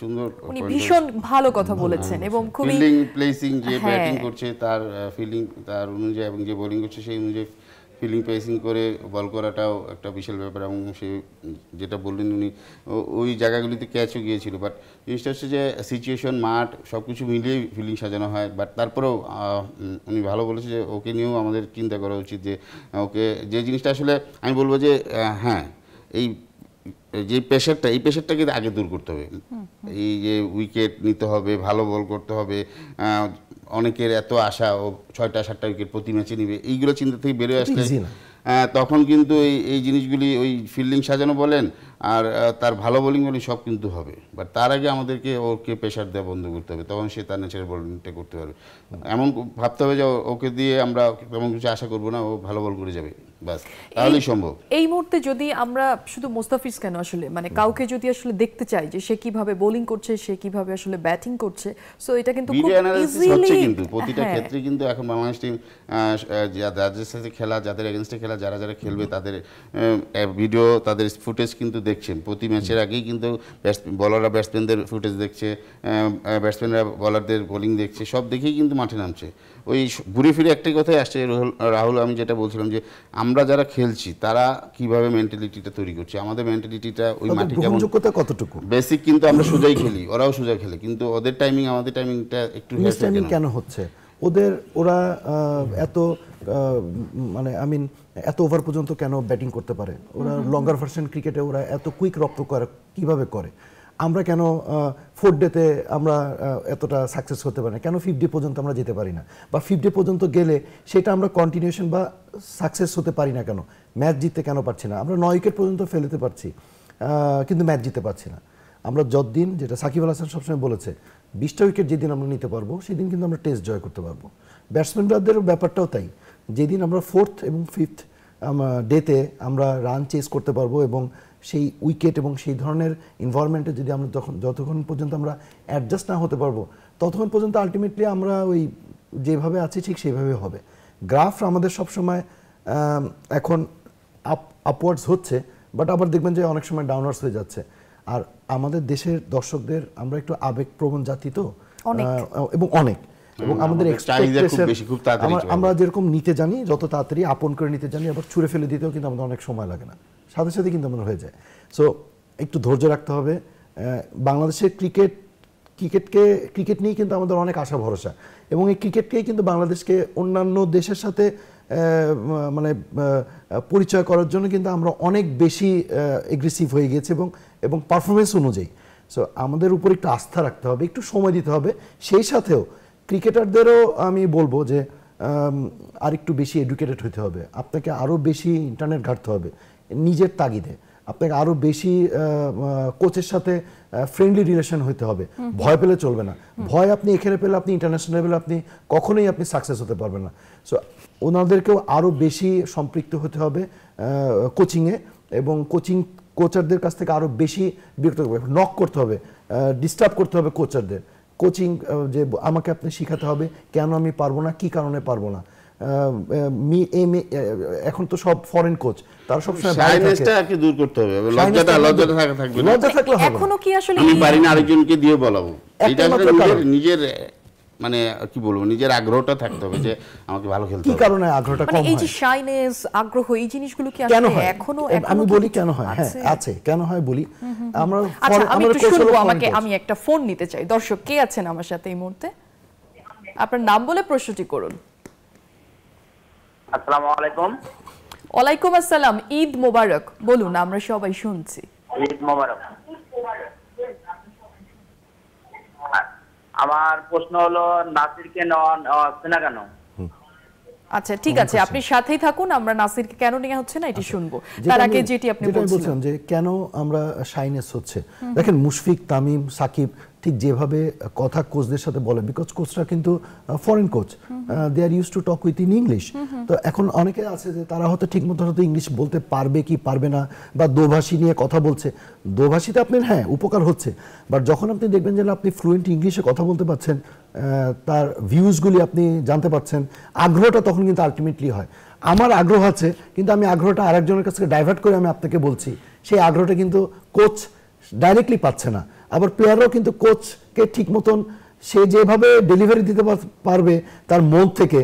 সুন্দর উনি ভীষণ ভালো কথা বলেছেন এবং খুবই ফিল্ডিং প্লেসিং যে হ্যাঁ। ব্যাটিং করছে তার ফিল্ডিং তার অনুযায়ী এবং যে বোলিং করছে সেই অনুযায়ী ফিল্ডিং পেসিং করে বল করাটাও একটা বিশাল ব্যাপার এবং সে যেটা বললেন উনি ওই জায়গাগুলিতে ক্যাচও গিয়েছিল। বাট জিনিসটা হচ্ছে যে সিচুয়েশন মাঠ সব কিছু মিলিয়ে ফিল্ডিং সাজানো হয়। বাট তারপরেও উনি ভালো বলেছে যে ওকে নিয়েও আমাদের চিন্তা করা উচিত যে ওকে যে জিনিসটা আসলে আমি বলব যে হ্যাঁ এই যে প্রেশারটা এই প্রেশারটাকে আগে দূর করতে হবে। এই যে উইকেট নিতে হবে ভালো বল করতে হবে অনেকের এত আশা ও ছয়টা সাতটা উইকেট প্রতি ম্যাচে নিবে এইগুলো চিন্তা থেকে বেরোয় আসলে। আহ, তখন কিন্তু এই এই জিনিসগুলি ওই ফিল্ডিং সাজানো বলেন আর তার ভালো বোলিং বলেন সব কিন্তু হবে। বাট তার আগে আমাদেরকে ওকে প্রেশার দেওয়া বন্ধ করতে হবে। তখন সে তার ন্যাচারাল বোলিংটা করতে পারবে। এমন ভাবতে হবে যে ওকে দিয়ে আমরা তেমন কিছু আশা করব না ও ভালো বল করে যাবে। বাস তাহলেই সম্ভব। এই মুহূর্তে যদি আমরা শুধু মোস্তাফিজ কেন আসলে মানে কাউকে যদি আসলে দেখতে চাই যে সে কীভাবে বোলিং করছে সে কীভাবে আসলে ব্যাটিং করছে সো এটা কিন্তু খুব ইজিলি কিন্তু প্রতিটা ক্ষেত্রে কিন্তু এখন বাংলাদেশ টিম যাদের সাথে খেলা যাদের এগেনস্টে খেলা যারা যারা খেলবে তাদের ভিডিও তাদের ফুটেজ কিন্তু দেখছেন। প্রতি ম্যাচের আগেই কিন্তু বলাররা ব্যাটসম্যানদের ফুটেজ দেখছে ব্যাটসম্যানরা বলারদের বোলিং দেখছে সব দেখেই কিন্তু মাঠে নামছে। ওই ঘুরে ফিরে একটাই কথাই আসছে রাহুল আমি যেটা বলছিলাম যে আমরা যারা খেলছি তারা কীভাবে মেন্টালিটিটা তৈরি করছে? আমাদের মেন্টালিটিটা ওই মাঠে কেমন? কতটুকু? বেসিক কিন্তু আমরা সোজাই খেলি ওরাও সোজা খেলে কিন্তু ওদের টাইমিং আমাদের টাইমিংটা একটু? কেন? হচ্ছে? ওদের ওরা এত মানে আই মিন এত ওভার পর্যন্ত কেন ব্যাটিং করতে পারে? ওরা লঙ্গার ভার্সন ক্রিকেটে ওরা এত কুইক রপ্ত করে কীভাবে করে? আমরা কেন ফোর্থ ডেতে আমরা এতটা সাকসেস হতে পারি না? কেন ফিফথ ডে পর্যন্ত আমরা যেতে পারি না? বা ফিফথ ডে পর্যন্ত গেলে সেটা আমরা কন্টিনিউশন বা সাকসেস হতে পারি না কেন? ম্যাচ জিততে কেন পারছি না? আমরা নয় উইকেট পর্যন্ত ফেলতে পারছি কিন্তু ম্যাচ জিততে পারছি না। আমরা যতদিন যেটা সাকিব আল হাসান সবসময় বলেছে বিশটা উইকেট যেদিন আমরা নিতে পারব সেদিন কিন্তু আমরা টেস্ট জয় করতে পারব। ব্যাটসম্যানদের ব্যাপারটাও তাই। যেদিন আমরা ফোর্থ এবং ফিফথ ডেতে আমরা রান চেস করতে পারব এবং সেই উইকেট এবং সেই ধরনের এনভায়রনমেন্টে যদি আমরা যখন যতক্ষণ পর্যন্ত আমরা অ্যাডজাস্ট না হতে পারব ততক্ষণ পর্যন্ত আলটিমেটলি আমরা ওই যেভাবে আছি ঠিক সেইভাবে হবে। গ্রাফ আমাদের সবসময় এখন আপ আপওয়ার্ডস হচ্ছে বাট আবার দেখবেন যে অনেক সময় ডাউনার্স হয়ে যাচ্ছে। আর আমাদের দেশের দর্শকদের আমরা একটু আবেগপ্রবণ জাতি তো? এবং অনেক। এবং আমাদের আমরা- যেরকম নিতে জানি যত তাড়াতাড়ি আপন করে নিতে জানি আবার ছুঁড়ে ফেলে দিতেও কিন্তু আমাদের অনেক সময় লাগে না। সাথে সাথে কিন্তু আমাদের হয়ে যায়। সো একটু ধৈর্য রাখতে হবে। বাংলাদেশের ক্রিকেট ক্রিকেটকে ক্রিকেট নিয়ে কিন্তু আমাদের অনেক আশা ভরসা। এবং এই ক্রিকেটকেই কিন্তু বাংলাদেশকে অন্যান্য দেশের সাথে মানে পরিচয় করার জন্য কিন্তু আমরা অনেক বেশি এগ্রেসিভ হয়ে গেছি এবং এবং পারফরমেন্স অনুযায়ী। সো আমাদের উপর একটু আস্থা রাখতে হবে একটু সময় দিতে হবে। সেই সাথেও ক্রিকেটারদেরও আমি বলব যে আরেকটু বেশি এডুকেটেড হতে হবে। আপনাকে আরও বেশি ইন্টারনেট ঘাটতে হবে নিজের তাগিদে। আপনাকে আরও বেশি কোচের সাথে ফ্রেন্ডলি রিলেশন হতে হবে। ভয় পেলে চলবে না। ভয় আপনি এখানে পেলে আপনি ইন্টারন্যাশনাল লেভেলে আপনি কখনোই আপনি সাকসেস হতে পারবেন না। সো ওনাদেরকেও আরও বেশি সম্পৃক্ত হতে হবে কোচিংয়ে এবং কোচিং কোচারদের কাছ থেকে আরও বেশি বিরক্ত নক করতে হবে ডিস্টার্ব করতে হবে কোচারদের কোচিং যে আমাকে আপনি শেখাতে হবে কেন আমি পারব না কি কারণে পারব না। এখন তো সব ফরেন কোচ তারা সবসময় সময় আর কি দূর করতে হবে লজ্জাটা লজ্জাটা থাকা থাকবে লজ্জা থাকলে এখনও কি আসলে আমি পারি না আরেকজনকে দিয়ে বলাবো। এটা। নিজের মানে কি বলব নিজের আগ্রহটা থাকতে হবে যে আমাকে ভালো খেলতে কি কারণে আগ্রহটা মানে কম এই যে শাইনেস আগ্রহ এই জিনিসগুলো কি আসলে এখনও এখনও আমি বলি কেন হয়? হ্যাঁ আছে? আছে। কেন হয় বলি? আমরা আচ্ছা আমি একটু শুনব আমাকে আমি একটা ফোন নিতে চাই। দর্শক কে আছেন আমার সাথে এই মুহূর্তে? আপনার নাম বলে প্রশ্নটি করুন। আসসালামু আলাইকুম। ওয়ালাইকুম আসসালাম। ঈদ মোবারক। বলুন আমরা সবাই শুনছি। ঈদ মোবারক। আমার প্রশ্ন হলো নাসির কে না কেন? আচ্ছা ঠিক আছে আপনি সাথেই থাকুন আমরা নাসিরকে কেন নেওয়া হচ্ছে না এটি শুনব। তার আগে যেটি আপনি বলছেন বলছিলেন। যে কেন আমরা শাইনেস হচ্ছে? দেখেন মুশফিক তামিম সাকিব ঠিক যেভাবে কথা কোচদের সাথে বলে বিকজ কোচরা কিন্তু foreign coach they are used to talk with in English তো এখন অনেকে আছে যে তারা হয়তো ঠিক মতো হয়তো ইংলিশ বলতে পারবে কি পারবে না বা দোভাষী নিয়ে কথা বলছে। দোভাষীতে আপনার হ্যাঁ উপকার হচ্ছে। বাট যখন আপনি দেখবেন যে আপনি ফ্লুয়েন্ট ইংলিশে কথা বলতে পারছেন তার ভিউজগুলি আপনি জানতে পারছেন আগ্রহটা তখন কিন্তু আলটিমেটলি হয়। আমার আগ্রহ আছে কিন্তু আমি আগ্রহটা আরেকজনের কাছ থেকে ডাইভার্ট করে আমি আপনাকে বলছি। সেই আগ্রহটা কিন্তু কোচ ডাইরেক্টলি পাচ্ছে না। আবার প্লেয়াররাও কিন্তু কোচকে ঠিক মতন সে যেভাবে ডেলিভারি দিতে পারবে তার মন থেকে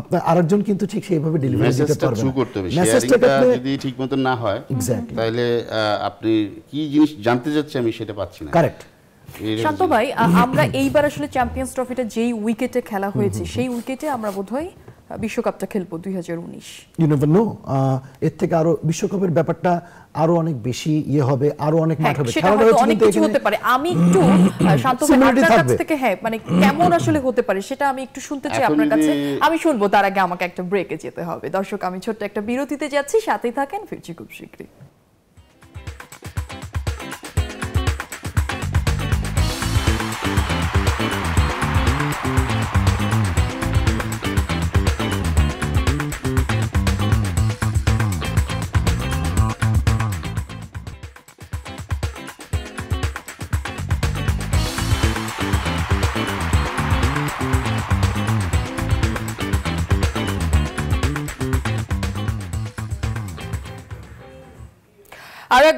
আপনার আরেকজন কিন্তু ঠিক সেইভাবে ডেলিভারি দিতে পারবে করতে হবে। আপনি যদি ঠিক মতো না হয় তাহলে আপনি কি জিনিস জানতে চাচ্ছি আমি সেটা পাচ্ছি না। কারেক্ট শান্ত ভাই আমরা এইবার আসলে চ্যাম্পিয়ন্স ট্রফিটা যেই উইকেটে খেলা হয়েছে সেই উইকেটে আমরা বোধহয় বিশ্বকাপটা খেলব দুই হাজার উনিশ। ইউ নেভার নো এর থেকে আরও বিশ্বকাপের ব্যাপারটা আরও অনেক বেশি ইয়ে হবে আরও অনেক হ্যাঁ মাঠ হবে। সেটা হয়তো অনেক কিছু হতে পারে। আমি একটু <coughs> শান্ত কাছ থেকে হ্যাঁ মানে কেমন আসলে হতে পারে সেটা আমি একটু শুনতে চাই আপনার কাছে। আমি শুনব তার আগে আমাকে একটা ব্রেকে যেতে হবে। দর্শক আমি ছোট্ট একটা বিরতিতে যাচ্ছি সাথেই থাকেন ফিরছি খুব শীঘ্রই।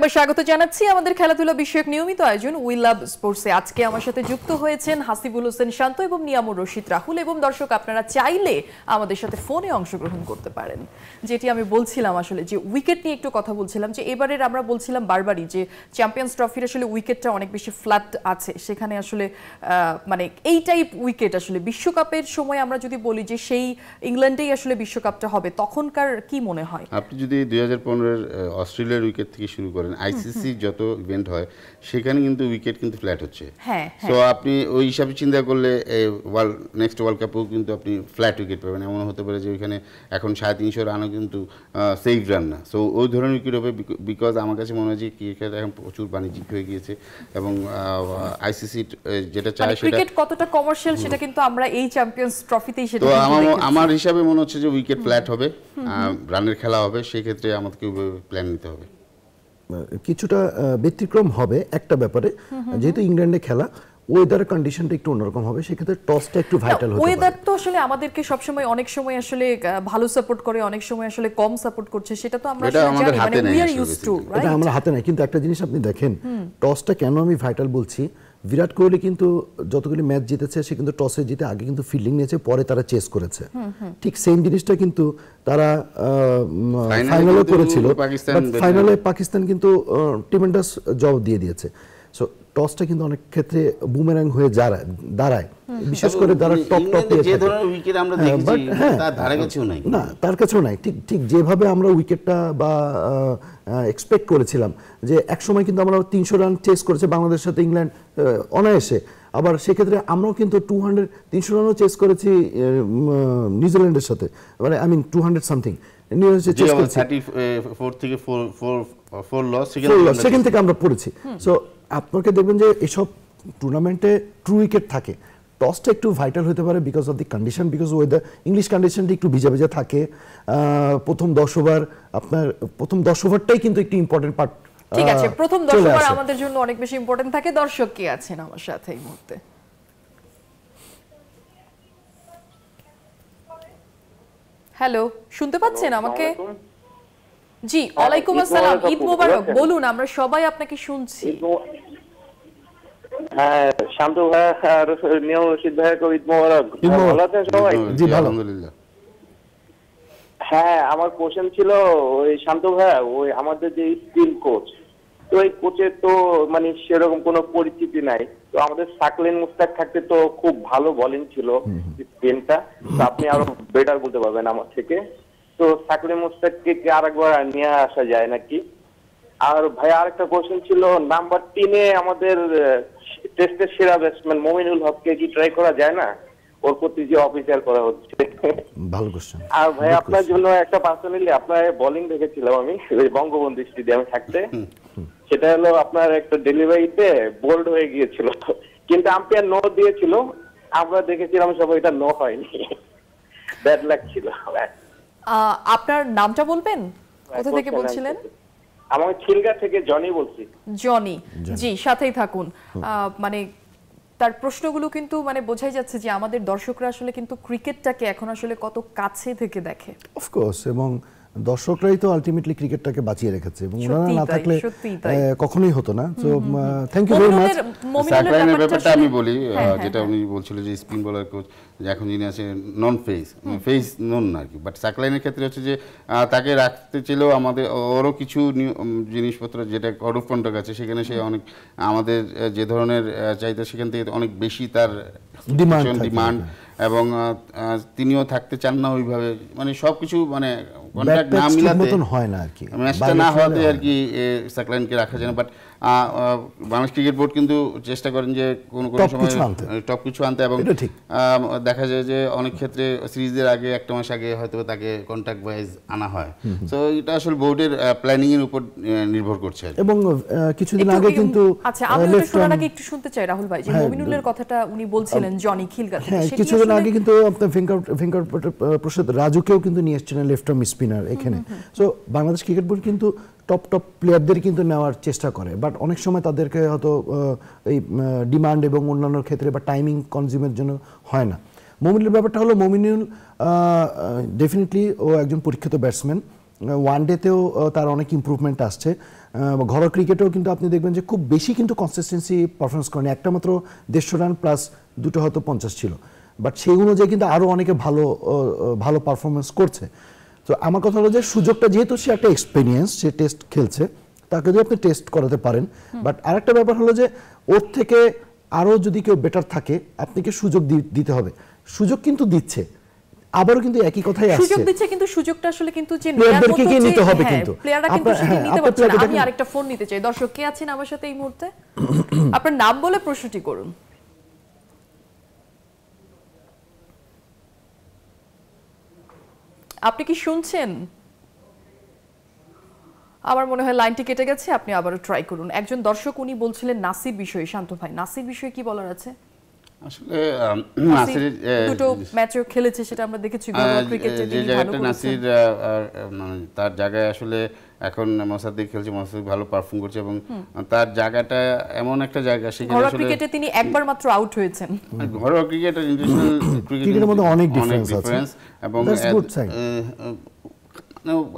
একবার স্বাগত জানাচ্ছি। আমাদের খেলাধুলা বিষয়ক নিয়মিত আয়োজন উই লাভ স্পোর্টসে আজকে আমার সাথে যুক্ত হয়েছেন হাসিবুল হোসেন শান্ত এবং নিয়ামুর রশিদ রাহুল এবং দর্শক, আপনারা চাইলে আমাদের সাথে ফোনে অংশগ্রহণ করতে পারেন। যেটি আমি বলছিলাম আসলে যে উইকেট নিয়ে একটু কথা বলছিলাম যে এবারের আমরা বলছিলাম বারবারই যে চ্যাম্পিয়ন্স ট্রফির আসলে উইকেটটা অনেক বেশি ফ্ল্যাট আছে। সেখানে আসলে মানে এই টাইপ উইকেট আসলে বিশ্বকাপের সময় আমরা যদি বলি যে সেই ইংল্যান্ডেই আসলে বিশ্বকাপটা হবে, তখনকার কি মনে হয়? আপনি যদি দুই হাজার পনেরোর অস্ট্রেলিয়ার উইকেট থেকে শুরু করেন আইসিসি যত ইভেন্ট হয় সেখানে কিন্তু উইকেট কিন্তু ফ্ল্যাট হচ্ছে। হ্যাঁ হ্যাঁ। সো আপনি ওই হিসাবে চিন্তা করলে ওয়ার্ল্ড নেক্সট ওয়ার্ল্ড কাপেও কিন্তু আপনি ফ্ল্যাট উইকেট পাবেন। এমন হতে পারে যে ওইখানে এখন সাড়ে তিনশো রানও কিন্তু সেফ রান না। সো ওই ধরনের উইকেট হবে বিকজ আমার কাছে মনে হয় যে ক্রিকেট এখন প্রচুর বাণিজ্যিক হয়ে গিয়েছে এবং আইসিসি যেটা চায় মানে সেটা ক্রিকেট কতটা কমার্শিয়াল সেটা কিন্তু আমরা এই চ্যাম্পিয়ন্স ট্রফিতেই সেটা তো আমার হিসাবে মনে হচ্ছে যে উইকেট ফ্ল্যাট হবে রানের খেলা হবে সেই ক্ষেত্রে আমাদেরকে প্ল্যান নিতে হবে। কিছুটা ব্যতিক্রম হবে একটা ব্যাপারে। যেহেতু ইংল্যান্ডে খেলা ওয়েদার কন্ডিশনটা একটু অন্যরকম হবে সেক্ষেত্রে টসটা একটু ভাইটাল হতে ওয়েদার তো আসলে আমাদেরকে সব সময় অনেক সময় আসলে ভালো সাপোর্ট করে অনেক সময় আসলে কম সাপোর্ট করছে সেটা তো আমরা এটা আমাদের জানি। হাতে মানে নেই উই আর আসলে টু এটা আমরা হাতে নাই কিন্তু একটা জিনিস আপনি দেখেন টসটা কেন আমি ভাইটাল বলছি? বিরাট কোহলি কিন্তু যতগুলি ম্যাচ জিতেছে সে কিন্তু টসে জিতে আগে কিন্তু ফিল্ডিং নিয়েছে পরে তারা চেস করেছে। ঠিক সেম জিনিসটা কিন্তু তারা ফাইনালও করেছিল। ফাইনালে পাকিস্তান কিন্তু টিমেন্ডাস জবাব দিয়ে দিয়েছে। সো টসটা কিন্তু অনেক ক্ষেত্রে বুমেরাং হয়ে দাঁড়ায়। দাঁড়ায় বিশেষ করে যারা টপ টপ যে ধরনের উইকেট আমরা হ্যাঁ, দেখেছি হ্যাঁ, তার ধারে কাছেও নাই। না তার কাছেও নাই। ঠিক ঠিক যেভাবে আমরা উইকেটটা বা এক্সপেক্ট করেছিলাম যে এক সময় কিন্তু আমরা তিনশো রান চেস করেছে বাংলাদেশের সাথে ইংল্যান্ড অনায়াসে। আবার সেক্ষেত্রে আমরাও কিন্তু টু হান্ড্রেড তিনশো রানও চেস করেছি নিউজিল্যান্ডের সাথে। মানে I mean two hundred something সেখান থেকে আমরা পড়েছি। সো আপনাকে দেখবেন যে এসব টুর্নামেন্টে ট্রু উইকেট থাকে। টসটা একটু ভাইটাল হতে পারে because of the condition because weather English কন্ডিশনটা একটু ভিজা ভিজা থাকে। প্রথম দশ ওভার আপনার প্রথম দশ ওভারটাই কিন্তু একটু ইম্পর্টেন্ট পার্ট ঠিক আছে প্রথম দশ ওভার আমাদের জন্য অনেক বেশি ইম্পর্টেন্ট থাকে। দর্শক কে আছেন আমার সাথে এই মুহূর্তে? হ্যালো শুনতে পাচ্ছেন আমাকে? জি ওয়ালাইকুম আসসালাম ঈদ মোবারক। বলুন আমরা সবাই আপনাকে শুনছি। হ্যাঁ শান্ত ভাই আর নিয়ম রশিদ মোবারক ভালো আছেন সবাই? জি, ভালো। আলহামদুলিল্লাহ। হ্যাঁ আমার কোশ্চেন ছিল ওই শান্ত ভাই ওই আমাদের যে স্কিল কোচ তো এই কোচের তো মানে সেরকম কোনো পরিচিতি নাই। তো আমাদের সাকলিন মুস্তাক থাকতে তো খুব ভালো বোলিং ছিল স্পিনটা তো আপনি আরও বেটার বলতে পারবেন আমার থেকে। তো সাকলেন মুস্তাককে কি আরেকবার নিয়ে আসা যায় নাকি? আর ভাই আরেকটা কোশ্চেন ছিল নাম্বার তিনে আমাদের টেস্টের সেরা ব্যাটসম্যান মমিনুল হককে কি ট্রাই করা যায় না? ওর প্রতি যে অফিসিয়াল করা হচ্ছে। ভালো কোশ্চেন আর ভাই আপনার জন্য একটা পার্সোনালি আপনার বোলিং দেখেছিলাম আমি ওই বঙ্গবন্ধু স্টেডিয়ামে থাকতে। সেটা হলো আপনার একটা ডেলিভারিতে বোল্ড হয়ে গিয়েছিল। কিন্তু আম্পায়ার নো দিয়েছিল। আমরা দেখেছিলাম সবাই এটা নো হয়নি। ব্যাড লাক ছিল। আহ, আপনার নামটা বলবেন? কোথা থেকে বলছিলেন? আমার খিলগা থেকে জনি বলছি। জনি জি সাথেই থাকুন। আহ, মানে তার প্রশ্নগুলো কিন্তু মানে বোঝাই যাচ্ছে যে আমাদের দর্শকরা আসলে কিন্তু ক্রিকেটটাকে এখন আসলে কত কাছে থেকে দেখে। অফকোর্স এবং দর্শকরাই তো আলটিমেটলি ক্রিকেটটাকে বাঁচিয়ে রেখেছে এবং ওনারা না থাকলে কখনোই হতো না। তো থ্যাংক ইউ ভেরি মাচ সাকলাইনের ব্যাপারটা আমি বলি হ্যাঁ, হ্যাঁ, যেটা উনি বলছিল যে স্পিন বলার কোচ যে এখন যিনি আছে নন ফেস ফেস নন আর কি বাট সাকলাইনের ক্ষেত্রে হচ্ছে যে তাকে রাখতে চেলেও আমাদের ওরও কিছু জিনিসপত্র যেটা অফ কন্ট্যাক্ট আছে সেখানে সে অনেক আমাদের যে ধরনের চাহিদা সেখান থেকে অনেক বেশি তার ডিমান্ড ডিমান্ড এবং তিনিও থাকতে চান না ওইভাবে। মানে সবকিছু মানে কন্ট্রাক্ট না মিলাতে হয় না আর কি। ম্যাচটা বাইরে না হওয়াতে আর কি সাকলাইনকে রাখা যায় না বাট বাংলাদেশ ক্রিকেট বোর্ড কিন্তু চেষ্টা করেন যে কোনো কোনো সময় টপ কিছু আনতে এবং দেখা যায় যে অনেক ক্ষেত্রে সিরিজের আগে একটা মাস আগে হয়তো তাকে কন্ট্যাক্ট ওয়াইজ আনা হয়। সো এটা আসলে বোর্ডের প্ল্যানিং এর উপর নির্ভর করছে এবং কিছুদিন আগে কিন্তু আচ্ছা আমি left শোনার আগে একটু শুনতে চাই রাহুল ভাই। যে হ্যাঁ, মমিনুলের কথাটা উনি বলছিলেন জনি খিলগা থেকে কিছুদিন আগে কিন্তু আপনার ভেঙ্কট ভেঙ্কট প্রসাদ রাজুকেও কিন্তু নিয়ে এসেছিলেন লেফট আর্ম স্পিনার এখানে। সো বাংলাদেশ ক্রিকেট বোর্ড কিন্তু টপ টপ প্লেয়ারদের কিন্তু নেওয়ার চেষ্টা করে। বাট অনেক সময় তাদেরকে হয়তো এই ডিমান্ড এবং অন্যান্য ক্ষেত্রে বা টাইমিং কনজিউমের জন্য হয় না। মমিনুলের ব্যাপারটা হলো, মমিনুল ডেফিনেটলি ও একজন পরীক্ষিত ব্যাটসম্যান ওয়ান ডেতেও তার অনেক ইমপ্রুভমেন্ট আসছে। ঘরোয়া ক্রিকেটেও কিন্তু আপনি দেখবেন যে খুব বেশি কিন্তু কনসিস্টেন্সি পারফরমেন্স করেনি। একটা মাত্র দেড়শো রান প্লাস দুটো হয়তো পঞ্চাশ ছিল। বাট সেই অনুযায়ী কিন্তু আরও অনেকে ভালো ভালো পারফরমেন্স করছে। তো আমার কথা হলো যে সুযোগটা যেহেতু সে একটা এক্সপিরিয়েন্স সে টেস্ট খেলছে তাকে যদি আপনি টেস্ট করাতে পারেন। বাট আরেকটা ব্যাপার হলো যে ওর থেকে আরও যদি কেউ বেটার থাকে আপনাকে সুযোগ দিতে হবে। সুযোগ কিন্তু দিচ্ছে আবারও কিন্তু একই কথাই আসছে। সুযোগ দিচ্ছে কিন্তু সুযোগটা আসলে কিন্তু যে প্লেয়ারদেরকে কি নিতে হবে কিন্তু। প্লেয়াররা কিন্তু আপনার- হ্যাঁ, নিতে পারছে না। আমি আরেকটা ফোন নিতে চাই। দর্শক কে আছেন আমার সাথে এই মুহূর্তে? আপনার নাম বলে প্রশ্নটি করুন। আপনি কি শুনছেন? আমার মনে হয় লাইনটি কেটে গেছে আপনি আবারও ট্রাই করুন। একজন দর্শক উনি বলছিলেন নাসির বিষয়ে শান্ত ভাই। নাসির বিষয়ে কি বলার আছে? আসলে নাসির দুটো ম্যাচও খেলেছে সেটা আমরা দেখেছি ক্রিকেটে নাসির মানে তার জায়গায় আসলে এখন মোসাদ্দিক খেলছে মোসাদ্দিক ভালো পারফর্ম করছে এবং তার জায়গাটা এমন একটা জায়গা সেখানে ঘরোয়া ক্রিকেটে তিনি একবার মাত্র আউট হয়েছেন। ঘরোয়া ক্রিকেট আর ইন্টারন্যাশনাল ক্রিকেটের মধ্যে অনেক difference আছে। এবং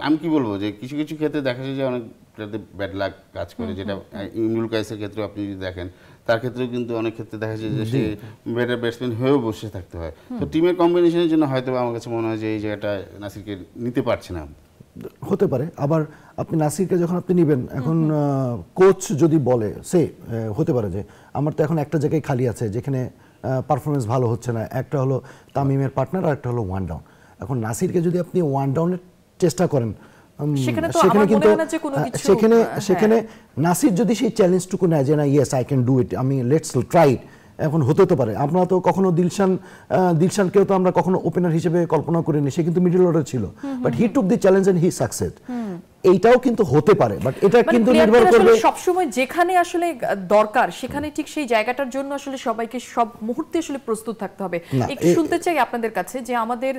আমি কি বলব যে কিছু কিছু ক্ষেত্রে দেখা যায় যে অনেক ব্যাড লাক কাজ করে যেটা ইমরুল কাইসের ক্ষেত্রে আপনি যদি দেখেন তার ক্ষেত্রেও কিন্তু অনেক ক্ষেত্রে দেখা যায় যে সে বেটার ব্যাটসম্যান হয়েও বসে থাকতে হয়। তো টিমের কম্বিনেশনের জন্য হয়তো আমার কাছে মনে হয় যে এই জায়গাটা নাসিরকে নিতে পারছে না। হতে পারে। আবার আপনি নাসিরকে যখন আপনি নেবেন এখন কোচ যদি বলে সে হতে পারে যে আমার তো এখন একটা জায়গায় খালি আছে যেখানে পারফরমেন্স ভালো হচ্ছে না। একটা হলো তামিমের পার্টনার আর একটা হলো ওয়ান ডাউন এখন নাসিরকে যদি আপনি ওয়ান ডাউনের চেষ্টা করেন সেখানে তো আমার মনে হয় সেখানে সেখানে নাসির যদি সেই চ্যালেঞ্জটুকু নেয় যে না yes I can do it আমি লেটস ট্রাই ইট এখন হতে তো পারে। আমরা তো কখনো দিলশান দিলশানকেও তো আমরা কখনো ওপেনার হিসেবে কল্পনা করিনি সে কিন্তু মিডল অর্ডার ছিল। But he took the challenge and he success এইটাও কিন্তু হতে পারে বাট এটা মানে কিন্তু নির্ভর করবে সবসময় যেখানে আসলে দরকার সেখানে ঠিক সেই জায়গাটার জন্য আসলে সবাইকে সব মুহূর্তে আসলে প্রস্তুত থাকতে হবে। একটু শুনতে চাই আপনাদের কাছে যে আমাদের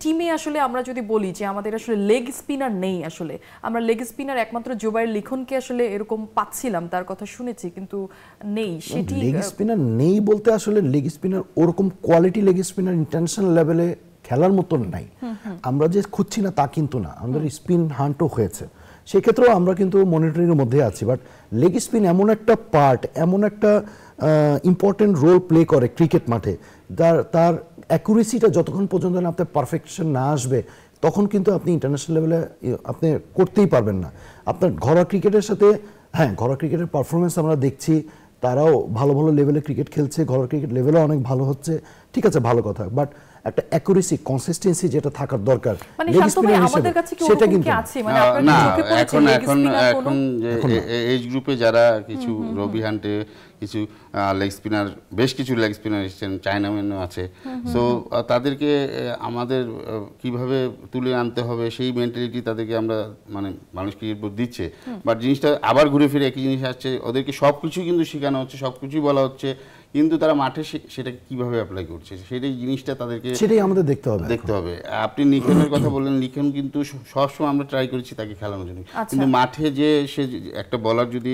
টিমে আসলে আমরা যদি বলি যে আমাদের আসলে লেগ স্পিনার নেই আসলে আমরা লেগ স্পিনার একমাত্র জুবাইর লিখনকে আসলে এরকম পাচ্ছিলাম তার কথা শুনেছি কিন্তু নেই সেটি লেগ স্পিনার নেই বলতে আসলে লেগ স্পিনার ওরকম কোয়ালিটি লেগ স্পিনার ইন্টারন্যাশনাল লেভেলে খেলার মতন নাই। আমরা যে খুঁজছি না তা কিন্তু না। আমাদের স্পিন হান্টও হয়েছে। সেক্ষেত্রেও আমরা কিন্তু মনিটরিংয়ের মধ্যে আছি। বাট লেগ স্পিন এমন একটা পার্ট এমন একটা ইম্পর্টেন্ট রোল প্লে করে ক্রিকেট মাঠে। তার তার অ্যাকুরেসিটা যতক্ষণ পর্যন্ত না আপনার পারফেকশন না আসবে তখন কিন্তু আপনি ইন্টারন্যাশনাল লেভেলে আপনি করতেই পারবেন না। আপনার ঘরোয়া ক্রিকেটের সাথে হ্যাঁ ঘরোয়া ক্রিকেটের পারফরমেন্স আমরা দেখছি। তারাও ভালো ভালো লেভেলে ক্রিকেট খেলছে। ঘরোয়া ক্রিকেট লেভেলও অনেক ভালো হচ্ছে। ঠিক আছে ভালো কথা। বাট একটা অ্যাকুরেসি কনসিস্টেন্সি যেটা থাকার দরকার মানে আমাদের কাছে কি সেটা কিন্তু। আছে? মানে আপনার চোখে পড়েছে এখন এখন এখন যে এইজ গ্রুপে যারা কিছু রবি হান্টে কিছু লেগ স্পিনার বেশ কিছু লেগ স্পিনার এসেছেন চায়নাম্যানও আছে। সো তাদেরকে আমাদের কীভাবে তুলে আনতে হবে সেই মেন্টালিটি তাদেরকে আমরা মানে মানুষ ক্রিকেট বোর্ড দিচ্ছে। বাট জিনিসটা আবার ঘুরে ফিরে একই জিনিস আসছে ওদেরকে সব কিছু কিন্তু শেখানো হচ্ছে সব কিছুই বলা হচ্ছে। কিন্তু তারা মাঠে সেটা সেটাকে কীভাবে অ্যাপ্লাই করছে? সেটাই জিনিসটা তাদেরকে সেটাই আমাদের দেখতে হবে দেখতে হবে। আপনি লিখনের কথা বললেন লিখন কিন্তু সবসময় আমরা ট্রাই করেছি তাকে খেলানোর জন্য। আচ্ছা। কিন্তু মাঠে যে সে একটা বলার যদি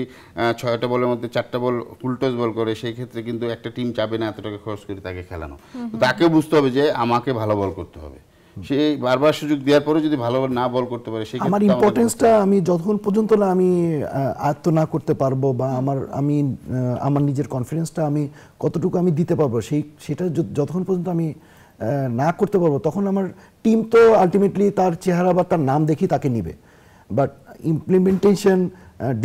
ছয়টা বলের মধ্যে চারটা বল ফুলটস বল করে সেই ক্ষেত্রে কিন্তু একটা টিম চাবে না এত টাকা খরচ করে তাকে খেলানো। তাকে তাকেও বুঝতে হবে যে আমাকে ভালো বল করতে হবে। সে বারবার সুযোগ দেওয়ার পরে যদি ভালো না বল করতে পারে সেই আমার ইম্পর্টেন্সটা আমি যতক্ষণ পর্যন্ত না আমি আয়ত্ত না করতে পারব বা আমার আমি আমার নিজের কনফিডেন্সটা আমি কতটুকু আমি দিতে পারব সেই সেটা যতক্ষণ পর্যন্ত আমি না করতে পারব তখন আমার টিম তো আলটিমেটলি তার চেহারা বা তার নাম দেখি তাকে নিবে। বাট ইমপ্লিমেন্টেশন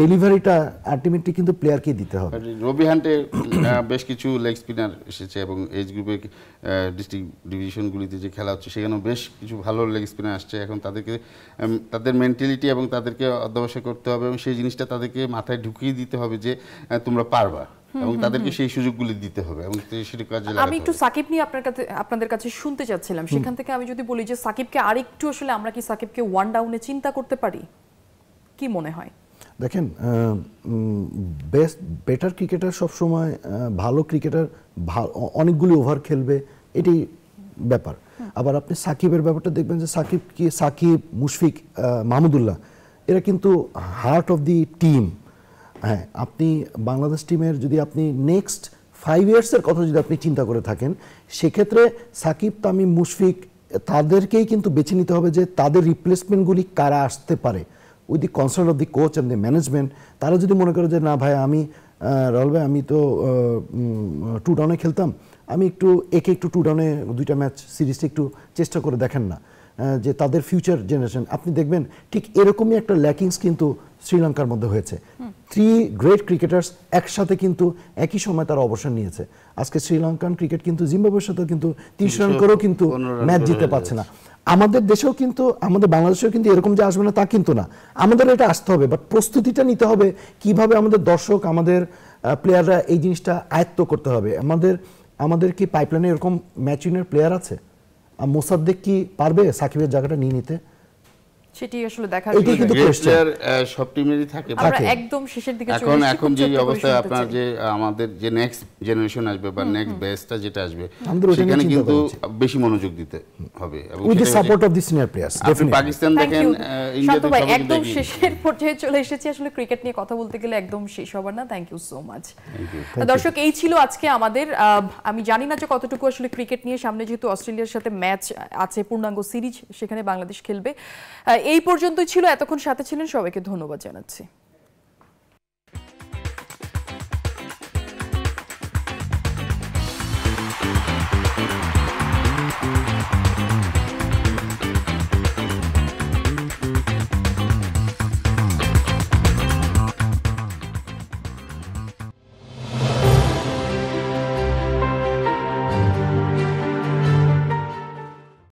ডেলিভারিটা আলটিমেটলি কিন্তু প্লেয়ারকে দিতে হবে। রবি হান্টে বেশ কিছু লেগ স্পিনার এসেছে এবং এজ গ্রুপে ডিস্ট্রিক্ট ডিভিশনগুলিতে যে খেলা হচ্ছে সেখানেও বেশ কিছু ভালো লেগ স্পিনার আসছে। এখন তাদেরকে তাদের মেন্টালিটি এবং তাদেরকে অধ্যবসায় করতে হবে এবং সেই জিনিসটা তাদেরকে মাথায় ঢুকিয়ে দিতে হবে যে তোমরা পারবা। এবং তাদেরকে সেই সুযোগগুলি দিতে হবে এবং সেটা কাজে আমি একটু সাকিব নিয়ে আপনার কাছে আপনাদের কাছে শুনতে চাচ্ছিলাম। সেখান থেকে আমি যদি বলি যে সাকিবকে আরেকটু আসলে আমরা কি সাকিবকে ওয়ান ডাউনে চিন্তা করতে পারি? কি মনে হয়? দেখেন বেস্ট বেটার ক্রিকেটার সবসময় ভালো ক্রিকেটার অনেকগুলি ওভার খেলবে এটি ব্যাপার। আবার আপনি সাকিবের ব্যাপারটা দেখবেন যে সাকিব কি সাকিব মুশফিক মাহমুদুল্লাহ এরা কিন্তু হার্ট অফ দি টিম হ্যাঁ আপনি বাংলাদেশ টিমের যদি আপনি নেক্সট ফাইভ ইয়ার্সের কথা যদি আপনি চিন্তা করে থাকেন সেক্ষেত্রে সাকিব তামিম মুশফিক তাদেরকেই কিন্তু বেছে নিতে হবে যে তাদের রিপ্লেসমেন্টগুলি কারা আসতে পারে। With the concern of the coach and the management তারা যদি মনে করে যে, না ভাই, আমি রাহুল ভাই, আমি তো টু ডাউনে খেলতাম, আমি একটু একে একটু টু ডাউনে দুইটা ম্যাচ সিরিজটা একটু চেষ্টা করে দেখেন না। যে তাদের ফিউচার জেনারেশন আপনি দেখবেন ঠিক এরকমই একটা ল্যাকিংস কিন্তু শ্রীলঙ্কার মধ্যে হয়েছে। থ্রি গ্রেট ক্রিকেটার্স একসাথে কিন্তু একই সময় তারা অবসর নিয়েছে। আজকে শ্রীলঙ্কান ক্রিকেট কিন্তু জিম্বাবুয়ের সাথে কিন্তু তিনশো রান করেও কিন্তু ম্যাচ জিততে পারছে না। আমাদের দেশেও কিন্তু আমাদের বাংলাদেশেও কিন্তু এরকম যে আসবে না তা কিন্তু না। আমাদের এটা আসতে হবে বাট প্রস্তুতিটা নিতে হবে কীভাবে আমাদের দর্শক আমাদের প্লেয়াররা এই জিনিসটা আয়ত্ত করতে হবে। আমাদের আমাদের কি পাইপলাইনে এরকম ম্যাচ উইনার প্লেয়ার আছে? মোসাদ্দেক কি পারবে সাকিবের জায়গাটা নিয়ে নিতে? সেটি আসলে কিন্তু সব টিমেরই থাকে আমরা একদম শেষের দিকে এখন এখন যে অবস্থায় আপনার যে আমাদের যে নেক্সট জেনারেশন আসবে বা নেক্সট বেসটা যেটা আসবে সেখানে কিন্তু বেশি মনোযোগ দিতে হবে এবং উইথ দি সেটা support of the senior players আপনি পাকিস্তান দেখেন you. ইন্ডিয়াতে সবাই একদম শেষের পর্যায়ে চলে এসেছি। আসলে ক্রিকেট নিয়ে কথা বলতে গেলে একদম শেষ হবার না। থ্যাংক ইউ সো মাচ দর্শক এই ছিল আজকে আমাদের আহ, আমি জানি না যে কতটুকু আসলে ক্রিকেট নিয়ে সামনে যেহেতু অস্ট্রেলিয়ার সাথে ম্যাচ আছে পূর্ণাঙ্গ সিরিজ সেখানে বাংলাদেশ খেলবে। এই পর্যন্তই ছিল। এতক্ষণ সাথে ছিলেন সবাইকে ধন্যবাদ জানাচ্ছি।